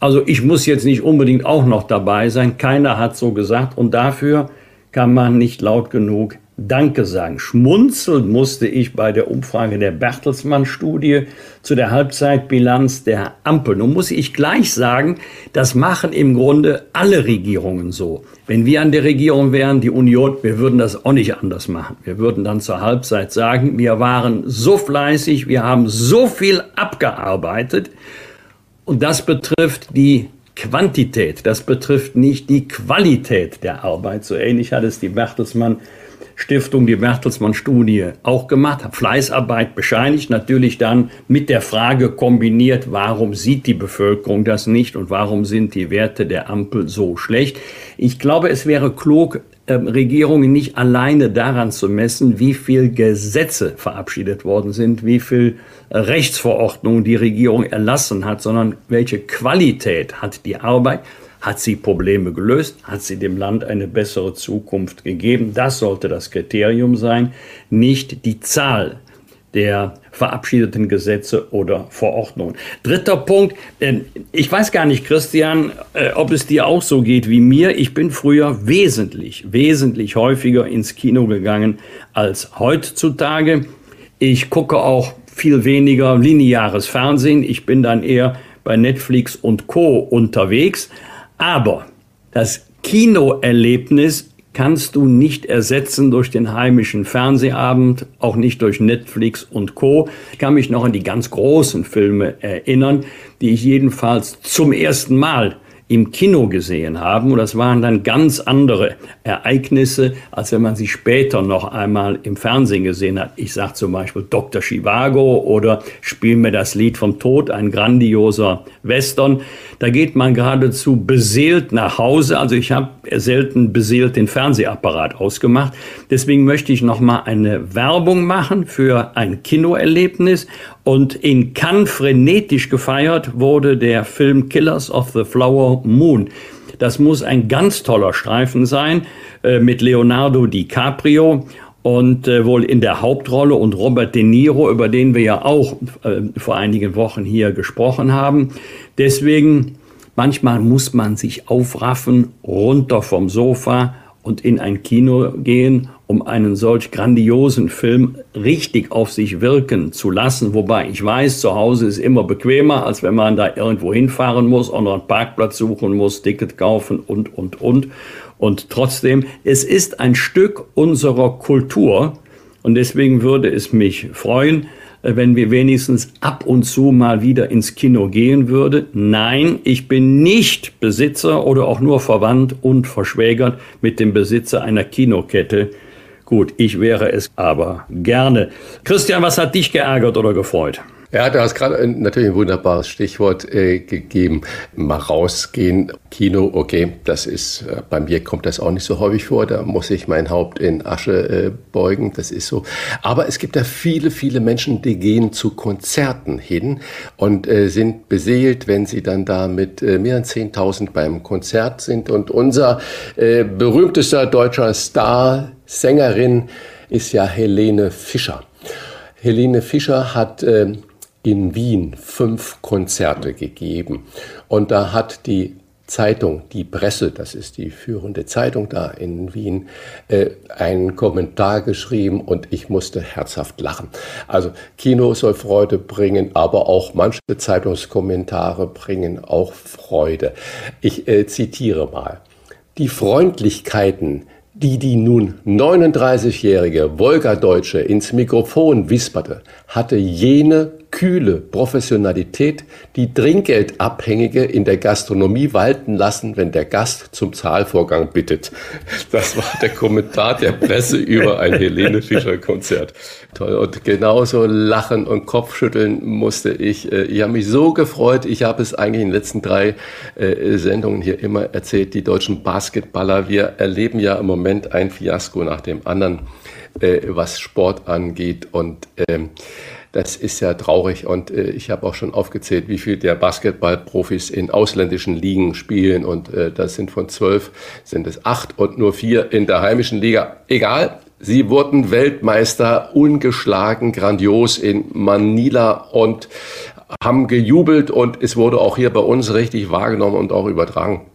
also ich muss jetzt nicht unbedingt auch noch dabei sein. Keiner hat so gesagt und dafür kann man nicht laut genug Danke sagen. Schmunzeln musste ich bei der Umfrage der Bertelsmann-Studie zu der Halbzeitbilanz der Ampel. Nun muss ich gleich sagen, das machen im Grunde alle Regierungen so. Wenn wir an der Regierung wären, die Union, wir würden das auch nicht anders machen. Wir würden dann zur Halbzeit sagen, wir waren so fleißig, wir haben so viel abgearbeitet. Und das betrifft die Quantität, das betrifft nicht die Qualität der Arbeit. So ähnlich hat es die Bertelsmann Stiftung, die Bertelsmann-Studie auch gemacht, hat Fleißarbeit bescheinigt, natürlich dann mit der Frage kombiniert, warum sieht die Bevölkerung das nicht und warum sind die Werte der Ampel so schlecht. Ich glaube, es wäre klug, ähm, Regierungen nicht alleine daran zu messen, wie viel Gesetze verabschiedet worden sind, wie viel Rechtsverordnungen die Regierung erlassen hat, sondern welche Qualität hat die Arbeit hat sie Probleme gelöst? Hat sie dem Land eine bessere Zukunft gegeben? Das sollte das Kriterium sein, nicht die Zahl der verabschiedeten Gesetze oder Verordnungen. Dritter Punkt, ich weiß gar nicht, Christian, äh, ob es dir auch so geht wie mir. Ich bin früher wesentlich, wesentlich häufiger ins Kino gegangen als heutzutage. Ich gucke auch viel weniger lineares Fernsehen. Ich bin dann eher bei Netflix und Co unterwegs. Aber das Kinoerlebnis kannst du nicht ersetzen durch den heimischen Fernsehabend, auch nicht durch Netflix und Co. Ich kann mich noch an die ganz großen Filme erinnern, die ich jedenfalls zum ersten Mal im Kino gesehen haben. Und das waren dann ganz andere Ereignisse, als wenn man sie später noch einmal im Fernsehen gesehen hat. Ich sage zum Beispiel Dr. Chivago oder Spiel mir das Lied vom Tod, ein grandioser Western. Da geht man geradezu beseelt nach Hause. Also ich habe selten beseelt den Fernsehapparat ausgemacht. Deswegen möchte ich noch mal eine Werbung machen für ein Kinoerlebnis. Und in Cannes frenetisch gefeiert wurde der Film Killers of the Flower Moon. Das muss ein ganz toller Streifen sein äh, mit Leonardo DiCaprio und äh, wohl in der Hauptrolle und Robert De Niro, über den wir ja auch äh, vor einigen Wochen hier gesprochen haben. Deswegen, manchmal muss man sich aufraffen, runter vom Sofa und in ein Kino gehen, um einen solch grandiosen Film richtig auf sich wirken zu lassen. Wobei ich weiß, zu Hause ist immer bequemer, als wenn man da irgendwo hinfahren muss, auch noch einen Parkplatz suchen muss, Ticket kaufen und, und, und. Und trotzdem, es ist ein Stück unserer Kultur. Und deswegen würde es mich freuen, äh, wenn wir wenigstens ab und zu mal wieder ins Kino gehen würde. Nein, ich bin nicht Besitzer oder auch nur verwandt und verschwägert mit dem Besitzer einer Kinokette. Gut, ich wäre es aber gerne. Christian, was hat dich geärgert oder gefreut? Ja, du hast gerade natürlich ein wunderbares Stichwort äh, gegeben. Mal rausgehen, Kino, okay, das ist, äh, bei mir kommt das auch nicht so häufig vor, da muss ich mein Haupt in Asche äh, beugen, das ist so. Aber es gibt ja viele, viele Menschen, die gehen zu Konzerten hin und äh, sind beseelt, wenn sie dann da mit äh, mehr als 10.000 beim Konzert sind. Und unser berühmtester deutscher Star, Sängerin, ist ja Helene Fischer. Helene Fischer hat äh, in Wien fünf Konzerte gegeben. Und da hat die Zeitung, die Presse, das ist die führende Zeitung da in Wien, äh, einen Kommentar geschrieben und ich musste herzhaft lachen. Also Kino soll Freude bringen, aber auch manche Zeitungskommentare bringen auch Freude. Ich äh, zitiere mal. Die Freundlichkeiten, die die nun 39-jährige Wolgadeutsche ins Mikrofon wisperte, hatte jene kühle Professionalität, die Trinkgeldabhängige in der Gastronomie walten lassen, wenn der Gast zum Zahlvorgang bittet. Das war der Kommentar der Presse über ein Helene Fischer Konzert. Toll. Und genauso lachen und Kopfschütteln musste ich. Äh, ich habe mich so gefreut. Ich habe es eigentlich in den letzten drei äh, Sendungen hier immer erzählt. Die deutschen Basketballer, wir erleben ja im Moment ein Fiasko nach dem anderen, äh, was Sport angeht. Und ähm, das ist ja traurig und äh, ich habe auch schon aufgezählt, wie viel der Basketballprofis in ausländischen Ligen spielen und äh, das sind von zwölf, sind es acht und nur vier in der heimischen Liga. Egal, sie wurden Weltmeister, ungeschlagen, grandios in Manila und haben gejubelt und es wurde auch hier bei uns richtig wahrgenommen und auch übertragen.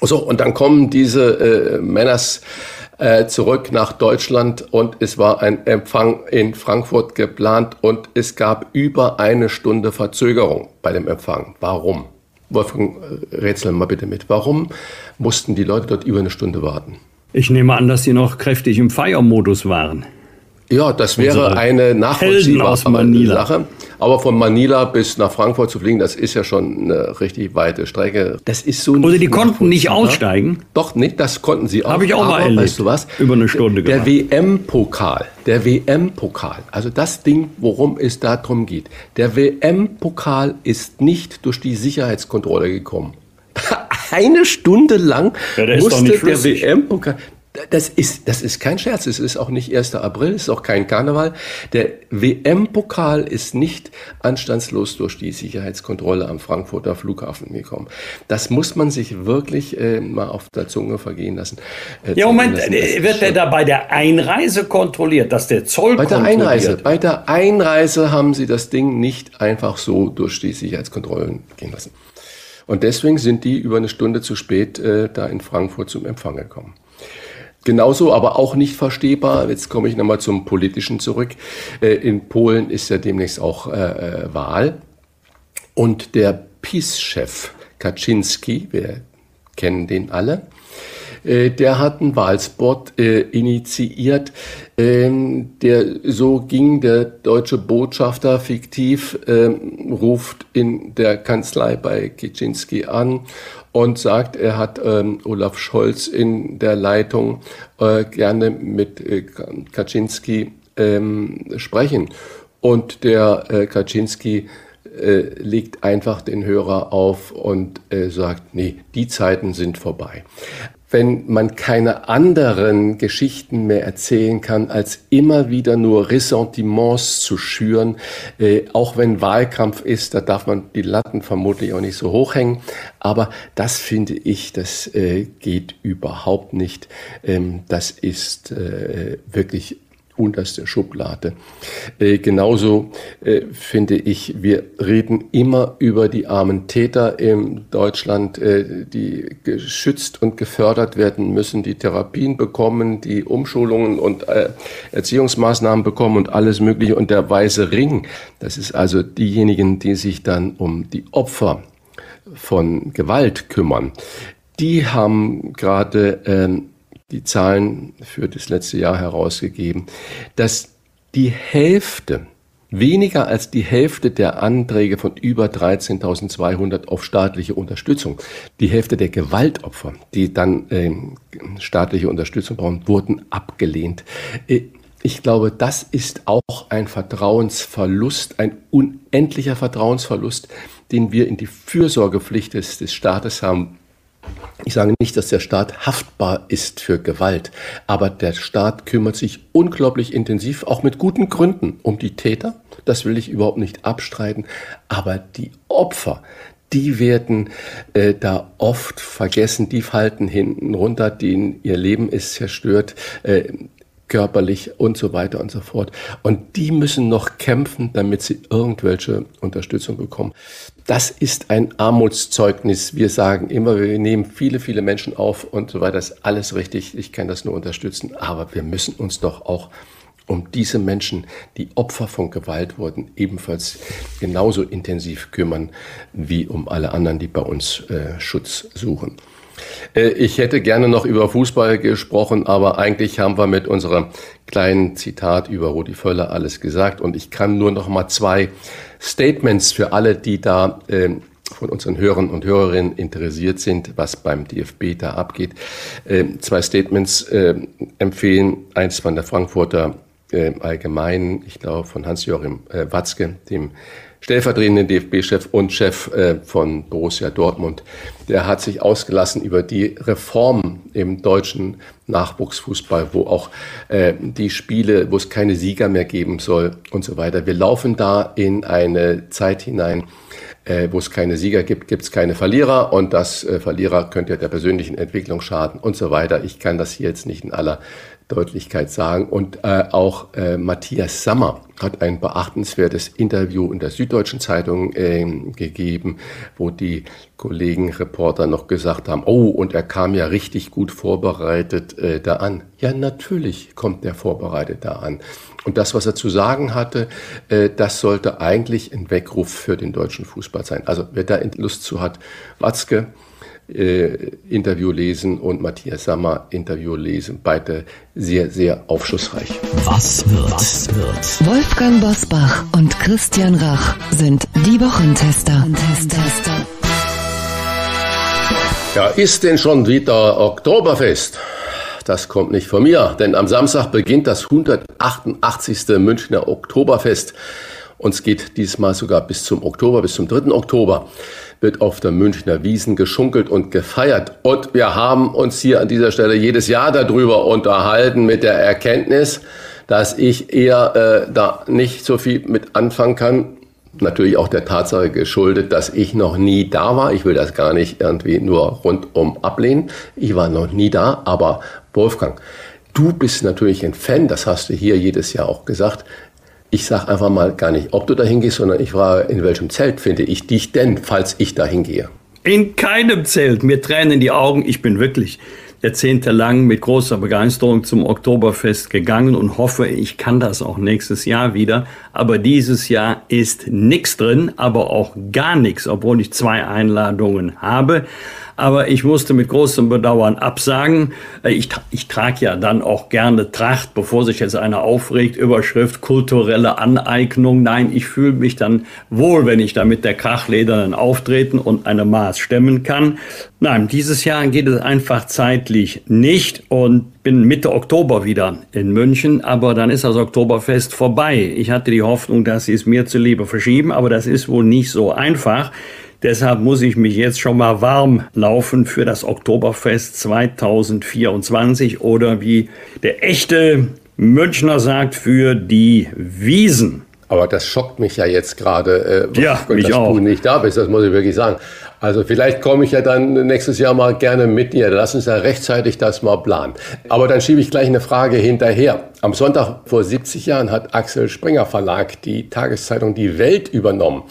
So, und dann kommen diese äh, Männers äh, zurück nach Deutschland und es war ein Empfang in Frankfurt geplant und es gab über eine Stunde Verzögerung bei dem Empfang. Warum? Wolfgang, äh, rätsel mal bitte mit. Warum mussten die Leute dort über eine Stunde warten? Ich nehme an, dass sie noch kräftig im Feiermodus waren. Ja, das wäre eine nachvollziehbare Sache. Aber von Manila bis nach Frankfurt zu fliegen, das ist ja schon eine richtig weite Strecke. Das ist so. Oder die konnten nicht aussteigen? Doch, nicht, das konnten sie auch. Habe ich auch mal erlebt. Weißt du was? Über eine Stunde Der WM-Pokal, der WM-Pokal, also das Ding, worum es da drum geht. Der WM-Pokal ist nicht durch die Sicherheitskontrolle gekommen. Eine Stunde lang ja, musste der WM-Pokal das ist, das ist kein Scherz. Es ist auch nicht 1. April, es ist auch kein Karneval. Der WM-Pokal ist nicht anstandslos durch die Sicherheitskontrolle am Frankfurter Flughafen gekommen. Das muss man sich wirklich äh, mal auf der Zunge vergehen lassen. Äh, ja, Moment, lassen. Äh, wird der da bei der Einreise kontrolliert, dass der Zoll bei der Einreise, Bei der Einreise haben sie das Ding nicht einfach so durch die Sicherheitskontrollen gehen lassen. Und deswegen sind die über eine Stunde zu spät äh, da in Frankfurt zum Empfang gekommen. Genauso, aber auch nicht verstehbar. Jetzt komme ich nochmal zum Politischen zurück. Äh, in Polen ist ja demnächst auch äh, äh, Wahl. Und der PiS-Chef Kaczynski, wir kennen den alle, der hat einen Wahlspot initiiert, ähm, der so ging, der deutsche Botschafter fiktiv ähm, ruft in der Kanzlei bei Kaczynski an und sagt, er hat ähm, Olaf Scholz in der Leitung äh, gerne mit äh, Kaczynski ähm, sprechen. Und der äh, Kaczynski äh, legt einfach den Hörer auf und äh, sagt, nee, die Zeiten sind vorbei wenn man keine anderen Geschichten mehr erzählen kann, als immer wieder nur Ressentiments zu schüren. Äh, auch wenn Wahlkampf ist, da darf man die Latten vermutlich auch nicht so hochhängen. Aber das finde ich, das äh, geht überhaupt nicht. Ähm, das ist äh, wirklich unterste Schublade. Äh, genauso äh, finde ich, wir reden immer über die armen Täter in Deutschland, äh, die geschützt und gefördert werden müssen, die Therapien bekommen, die Umschulungen und äh, Erziehungsmaßnahmen bekommen und alles Mögliche. Und der weiße Ring, das ist also diejenigen, die sich dann um die Opfer von Gewalt kümmern. Die haben gerade ähm, die Zahlen für das letzte Jahr herausgegeben, dass die Hälfte, weniger als die Hälfte der Anträge von über 13.200 auf staatliche Unterstützung, die Hälfte der Gewaltopfer, die dann äh, staatliche Unterstützung brauchen, wurden abgelehnt. Äh, ich glaube, das ist auch ein Vertrauensverlust, ein unendlicher Vertrauensverlust, den wir in die Fürsorgepflicht des, des Staates haben ich sage nicht, dass der Staat haftbar ist für Gewalt, aber der Staat kümmert sich unglaublich intensiv, auch mit guten Gründen, um die Täter. Das will ich überhaupt nicht abstreiten. Aber die Opfer, die werden äh, da oft vergessen, die falten hinten runter, denen ihr Leben ist zerstört. Äh, körperlich und so weiter und so fort. Und die müssen noch kämpfen, damit sie irgendwelche Unterstützung bekommen. Das ist ein Armutszeugnis. Wir sagen immer, wir nehmen viele, viele Menschen auf und so weiter. Das ist alles richtig. Ich kann das nur unterstützen. Aber wir müssen uns doch auch um diese Menschen, die Opfer von Gewalt wurden, ebenfalls genauso intensiv kümmern wie um alle anderen, die bei uns äh, Schutz suchen. Äh, ich hätte gerne noch über Fußball gesprochen, aber eigentlich haben wir mit unserem kleinen Zitat über Rudi Völler alles gesagt und ich kann nur noch mal zwei Statements für alle, die da äh, von unseren Hörern und Hörerinnen interessiert sind, was beim DFB da abgeht. Äh, zwei Statements äh, empfehlen. Eins von der Frankfurter äh, Allgemeinen, ich glaube von Hans-Joachim äh, Watzke, dem stellvertretenden DFB-Chef und Chef äh, von Borussia Dortmund. Der hat sich ausgelassen über die Reform im deutschen Nachwuchsfußball, wo auch äh, die Spiele, wo es keine Sieger mehr geben soll und so weiter. Wir laufen da in eine Zeit hinein, äh, wo es keine Sieger gibt, gibt es keine Verlierer und das äh, Verlierer könnte der persönlichen Entwicklung schaden und so weiter. Ich kann das hier jetzt nicht in aller Deutlichkeit sagen. Und äh, auch äh, Matthias Sammer hat ein beachtenswertes Interview in der Süddeutschen Zeitung äh, gegeben, wo die Kollegen Reporter noch gesagt haben, oh, und er kam ja richtig gut vorbereitet äh, da an. Ja, natürlich kommt er vorbereitet da an. Und das, was er zu sagen hatte, äh, das sollte eigentlich ein Weckruf für den deutschen Fußball sein. Also wer da Lust zu hat, Watzke, äh, Interview lesen und Matthias Sammer Interview lesen. Beide sehr, sehr aufschlussreich. Was wird? Was wird? Wolfgang Bosbach und Christian Rach sind die Wochentester. Ja, ist denn schon wieder Oktoberfest? Das kommt nicht von mir, denn am Samstag beginnt das 188. Münchner Oktoberfest. Und es geht diesmal sogar bis zum Oktober, bis zum 3. Oktober wird auf der Münchner Wiesen geschunkelt und gefeiert. Und wir haben uns hier an dieser Stelle jedes Jahr darüber unterhalten mit der Erkenntnis, dass ich eher äh, da nicht so viel mit anfangen kann. Natürlich auch der Tatsache geschuldet, dass ich noch nie da war. Ich will das gar nicht irgendwie nur rundum ablehnen. Ich war noch nie da, aber Wolfgang, du bist natürlich ein Fan, das hast du hier jedes Jahr auch gesagt. Ich sage einfach mal gar nicht, ob du dahin gehst, sondern ich frage, in welchem Zelt finde ich dich denn, falls ich dahin gehe? In keinem Zelt. Mir tränen die Augen. Ich bin wirklich jahrzehntelang mit großer Begeisterung zum Oktoberfest gegangen und hoffe, ich kann das auch nächstes Jahr wieder. Aber dieses Jahr ist nichts drin, aber auch gar nichts, obwohl ich zwei Einladungen habe aber ich musste mit großem Bedauern absagen. Äh, ich, ich trage ja dann auch gerne Tracht, bevor sich jetzt einer aufregt, Überschrift kulturelle Aneignung. Nein, ich fühle mich dann wohl, wenn ich da mit der Krachledernen auftreten und eine Maß stemmen kann. Nein, dieses Jahr geht es einfach zeitlich nicht und bin Mitte Oktober wieder in München, aber dann ist das Oktoberfest vorbei. Ich hatte die Hoffnung, dass sie es mir zuliebe verschieben, aber das ist wohl nicht so einfach. Deshalb muss ich mich jetzt schon mal warm laufen für das Oktoberfest 2024 oder wie der echte Münchner sagt, für die Wiesen. Aber das schockt mich ja jetzt gerade, äh, ja, dass auch. du nicht da bist, das muss ich wirklich sagen. Also vielleicht komme ich ja dann nächstes Jahr mal gerne mit dir. Lass uns ja rechtzeitig das mal planen. Aber dann schiebe ich gleich eine Frage hinterher. Am Sonntag vor 70 Jahren hat Axel Springer Verlag die Tageszeitung Die Welt übernommen.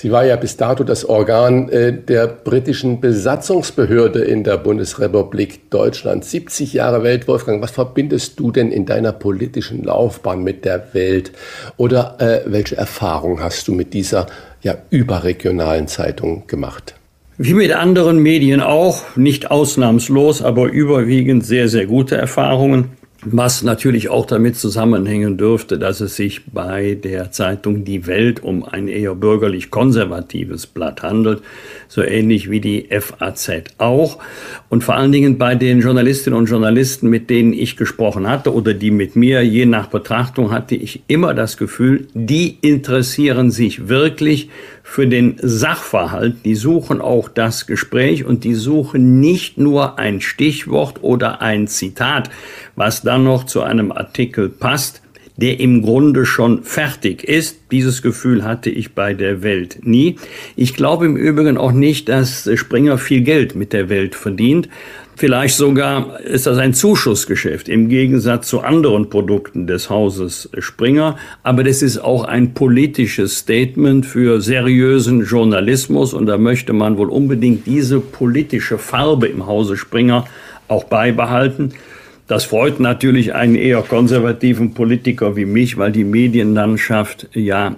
Sie war ja bis dato das Organ äh, der britischen Besatzungsbehörde in der Bundesrepublik Deutschland. 70 Jahre Welt, Wolfgang. Was verbindest du denn in deiner politischen Laufbahn mit der Welt? Oder äh, welche Erfahrung hast du mit dieser ja, überregionalen Zeitung gemacht? Wie mit anderen Medien auch, nicht ausnahmslos, aber überwiegend sehr, sehr gute Erfahrungen was natürlich auch damit zusammenhängen dürfte, dass es sich bei der Zeitung Die Welt um ein eher bürgerlich konservatives Blatt handelt, so ähnlich wie die FAZ auch. Und vor allen Dingen bei den Journalistinnen und Journalisten, mit denen ich gesprochen hatte oder die mit mir, je nach Betrachtung, hatte ich immer das Gefühl, die interessieren sich wirklich für den Sachverhalt, die suchen auch das Gespräch und die suchen nicht nur ein Stichwort oder ein Zitat, was dann noch zu einem Artikel passt, der im Grunde schon fertig ist. Dieses Gefühl hatte ich bei der Welt nie. Ich glaube im Übrigen auch nicht, dass Springer viel Geld mit der Welt verdient. Vielleicht sogar ist das ein Zuschussgeschäft im Gegensatz zu anderen Produkten des Hauses Springer. Aber das ist auch ein politisches Statement für seriösen Journalismus. Und da möchte man wohl unbedingt diese politische Farbe im Hause Springer auch beibehalten. Das freut natürlich einen eher konservativen Politiker wie mich, weil die Medienlandschaft ja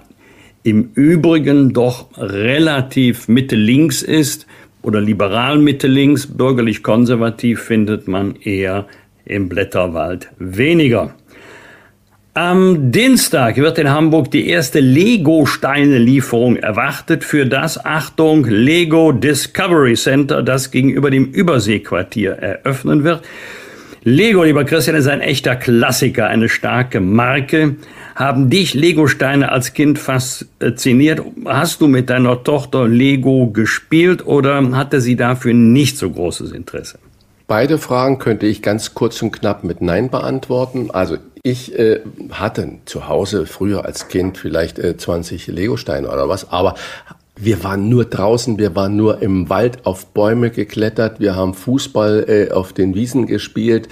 im Übrigen doch relativ Mitte-Links ist oder liberal Mitte links, bürgerlich konservativ findet man eher im Blätterwald weniger. Am Dienstag wird in Hamburg die erste Lego-Steine-Lieferung erwartet für das, Achtung, Lego Discovery Center, das gegenüber dem Überseequartier eröffnen wird. Lego, lieber Christian, ist ein echter Klassiker, eine starke Marke. Haben dich Lego-Steine als Kind fasziniert? Hast du mit deiner Tochter Lego gespielt oder hatte sie dafür nicht so großes Interesse? Beide Fragen könnte ich ganz kurz und knapp mit Nein beantworten. Also ich äh, hatte zu Hause früher als Kind vielleicht äh, 20 Lego-Steine oder was, aber wir waren nur draußen, wir waren nur im Wald auf Bäume geklettert, wir haben Fußball äh, auf den Wiesen gespielt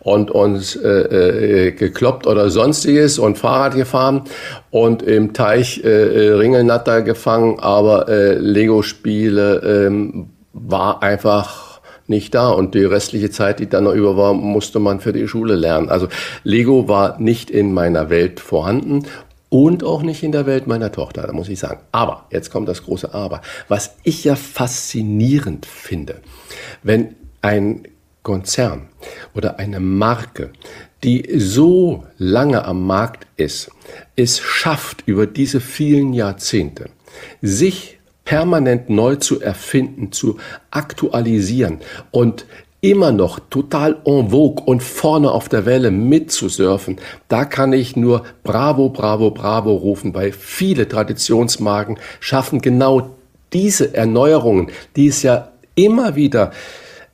und uns äh, äh, gekloppt oder sonstiges und Fahrrad gefahren und im Teich äh, äh Ringelnatter gefangen, aber äh, Lego-Spiele äh, war einfach nicht da und die restliche Zeit, die dann noch über war, musste man für die Schule lernen. Also Lego war nicht in meiner Welt vorhanden und auch nicht in der Welt meiner Tochter, da muss ich sagen. Aber, jetzt kommt das große Aber, was ich ja faszinierend finde, wenn ein Konzern oder eine Marke, die so lange am Markt ist, es schafft über diese vielen Jahrzehnte, sich permanent neu zu erfinden, zu aktualisieren und immer noch total en vogue und vorne auf der Welle mitzusurfen, da kann ich nur Bravo, Bravo, Bravo rufen, weil viele Traditionsmarken schaffen genau diese Erneuerungen, die es ja immer wieder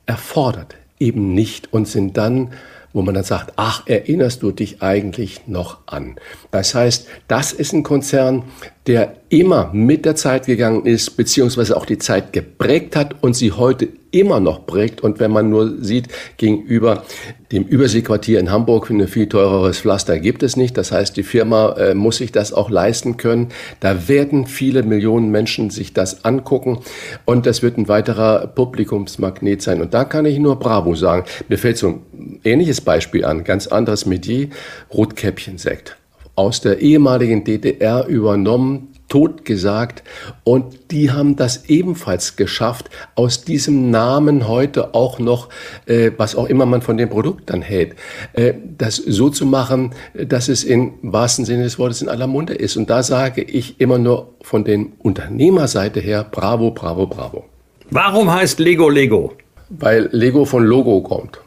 erfordert, eben nicht und sind dann wo man dann sagt, ach, erinnerst du dich eigentlich noch an? Das heißt, das ist ein Konzern, der immer mit der Zeit gegangen ist, beziehungsweise auch die Zeit geprägt hat und sie heute immer noch prägt. Und wenn man nur sieht, gegenüber dem Überseequartier in Hamburg ein viel teureres Pflaster gibt es nicht. Das heißt, die Firma äh, muss sich das auch leisten können. Da werden viele Millionen Menschen sich das angucken und das wird ein weiterer Publikumsmagnet sein. Und da kann ich nur Bravo sagen. Mir fällt so ein ähnliches Beispiel an, ganz anderes Metier, Rotkäppchensekt aus der ehemaligen DDR übernommen, totgesagt und die haben das ebenfalls geschafft, aus diesem Namen heute auch noch, äh, was auch immer man von dem Produkt dann hält, äh, das so zu machen, dass es im wahrsten Sinne des Wortes in aller Munde ist. Und da sage ich immer nur von den Unternehmerseite her, bravo, bravo, bravo. Warum heißt Lego Lego? Weil Lego von Logo kommt.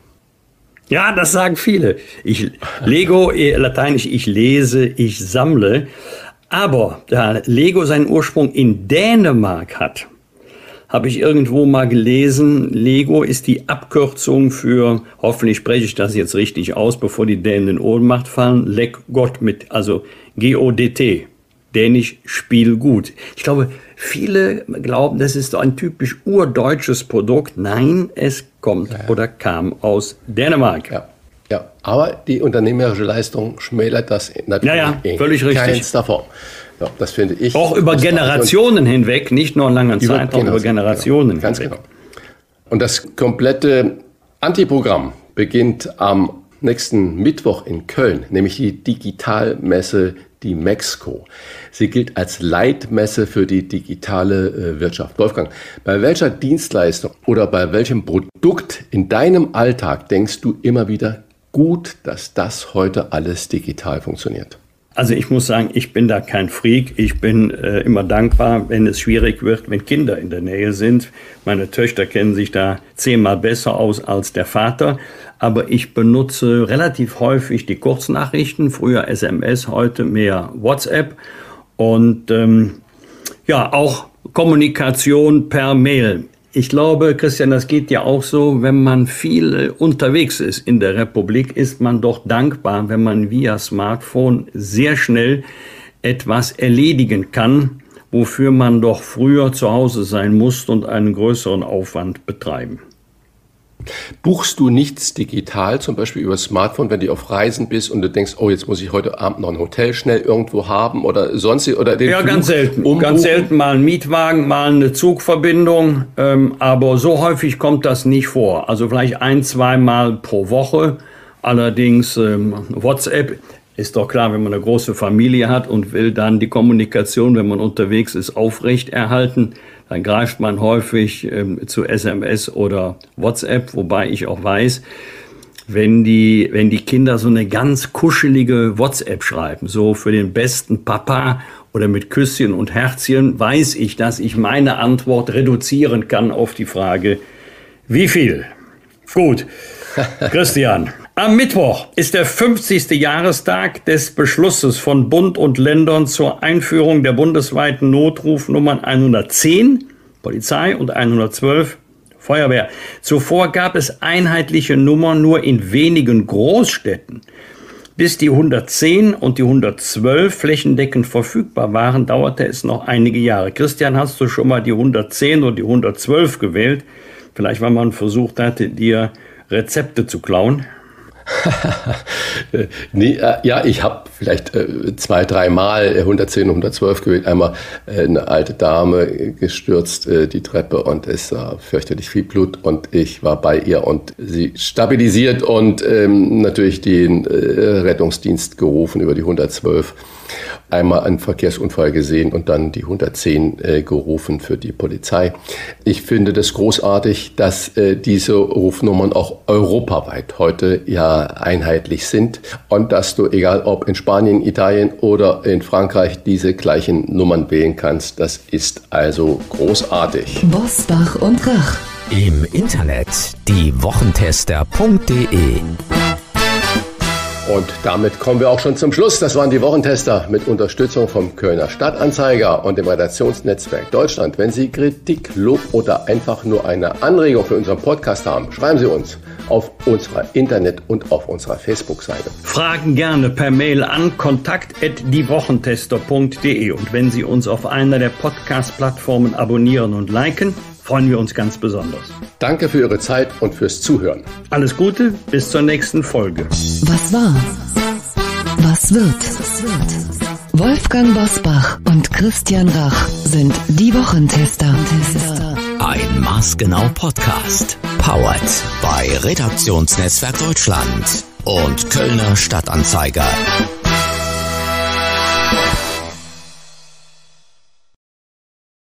Ja, das sagen viele. Ich, Lego, äh, lateinisch, ich lese, ich sammle. Aber da Lego seinen Ursprung in Dänemark hat, habe ich irgendwo mal gelesen, Lego ist die Abkürzung für, hoffentlich spreche ich das jetzt richtig aus, bevor die Dänen in Ohnmacht fallen, Leg Gott mit, also G-O-D-T. Dänisch Spiel gut. Ich glaube, viele glauben, das ist ein typisch urdeutsches Produkt. Nein, es kommt ja. oder kam aus Dänemark. Ja. Ja, aber die unternehmerische Leistung schmälert das natürlich ja, ja, völlig richtig. keinster Form. Ja, das finde ich. Auch über Generationen hinweg, nicht nur einen langen über Zeitraum, über Generationen genau, ganz hinweg. Genau. Und das komplette Antiprogramm beginnt am nächsten Mittwoch in Köln, nämlich die Digitalmesse die Mexiko. Sie gilt als Leitmesse für die digitale äh, Wirtschaft. Wolfgang, bei welcher Dienstleistung oder bei welchem Produkt in deinem Alltag denkst du immer wieder gut, dass das heute alles digital funktioniert? Also ich muss sagen, ich bin da kein Freak. Ich bin äh, immer dankbar, wenn es schwierig wird, wenn Kinder in der Nähe sind. Meine Töchter kennen sich da zehnmal besser aus als der Vater. Aber ich benutze relativ häufig die Kurznachrichten. Früher SMS, heute mehr WhatsApp. Und ähm, ja, auch Kommunikation per Mail. Ich glaube, Christian, das geht ja auch so, wenn man viel unterwegs ist in der Republik, ist man doch dankbar, wenn man via Smartphone sehr schnell etwas erledigen kann, wofür man doch früher zu Hause sein musste und einen größeren Aufwand betreiben. Buchst du nichts digital, zum Beispiel über Smartphone, wenn du auf Reisen bist und du denkst, oh, jetzt muss ich heute Abend noch ein Hotel schnell irgendwo haben oder sonst oder den Ja, Flug ganz selten. umbuchen? Ganz selten mal ein Mietwagen, mal eine Zugverbindung. Ähm, aber so häufig kommt das nicht vor. Also vielleicht ein, zweimal pro Woche. Allerdings ähm, WhatsApp ist doch klar, wenn man eine große Familie hat und will dann die Kommunikation, wenn man unterwegs ist, aufrechterhalten, dann greift man häufig ähm, zu SMS oder WhatsApp, wobei ich auch weiß, wenn die, wenn die Kinder so eine ganz kuschelige WhatsApp schreiben, so für den besten Papa oder mit Küsschen und Herzchen, weiß ich, dass ich meine Antwort reduzieren kann auf die Frage, wie viel? Gut. Christian, am Mittwoch ist der 50. Jahrestag des Beschlusses von Bund und Ländern zur Einführung der bundesweiten Notrufnummern 110 Polizei und 112 Feuerwehr. Zuvor gab es einheitliche Nummern nur in wenigen Großstädten. Bis die 110 und die 112 flächendeckend verfügbar waren, dauerte es noch einige Jahre. Christian, hast du schon mal die 110 oder die 112 gewählt? Vielleicht, weil man versucht hatte, dir Rezepte zu klauen? nee, äh, ja, ich habe vielleicht äh, zwei, dreimal 110 und 112 gewählt. Einmal äh, eine alte Dame gestürzt äh, die Treppe und es war fürchterlich viel Blut und ich war bei ihr und sie stabilisiert und ähm, natürlich den äh, Rettungsdienst gerufen über die 112 einmal einen Verkehrsunfall gesehen und dann die 110 äh, gerufen für die Polizei. Ich finde das großartig, dass äh, diese Rufnummern auch europaweit heute ja einheitlich sind und dass du, egal ob in Spanien, Italien oder in Frankreich, diese gleichen Nummern wählen kannst. Das ist also großartig. Bosbach und Rach. Im Internet diewochentester.de Und damit kommen wir auch schon zum Schluss. Das waren die Wochentester mit Unterstützung vom Kölner Stadtanzeiger und dem Redaktionsnetzwerk Deutschland. Wenn Sie Kritik, Lob oder einfach nur eine Anregung für unseren Podcast haben, schreiben Sie uns auf unserer Internet- und auf unserer Facebook-Seite. Fragen gerne per Mail an kontakt.diewochentester.de und wenn Sie uns auf einer der Podcast-Plattformen abonnieren und liken, freuen wir uns ganz besonders. Danke für Ihre Zeit und fürs Zuhören. Alles Gute, bis zur nächsten Folge. Was war? Was wird? Wolfgang Bosbach und Christian Rach sind die Wochentester. Ein maßgenau Podcast. Powered bei Redaktionsnetzwerk Deutschland und Kölner Stadtanzeiger.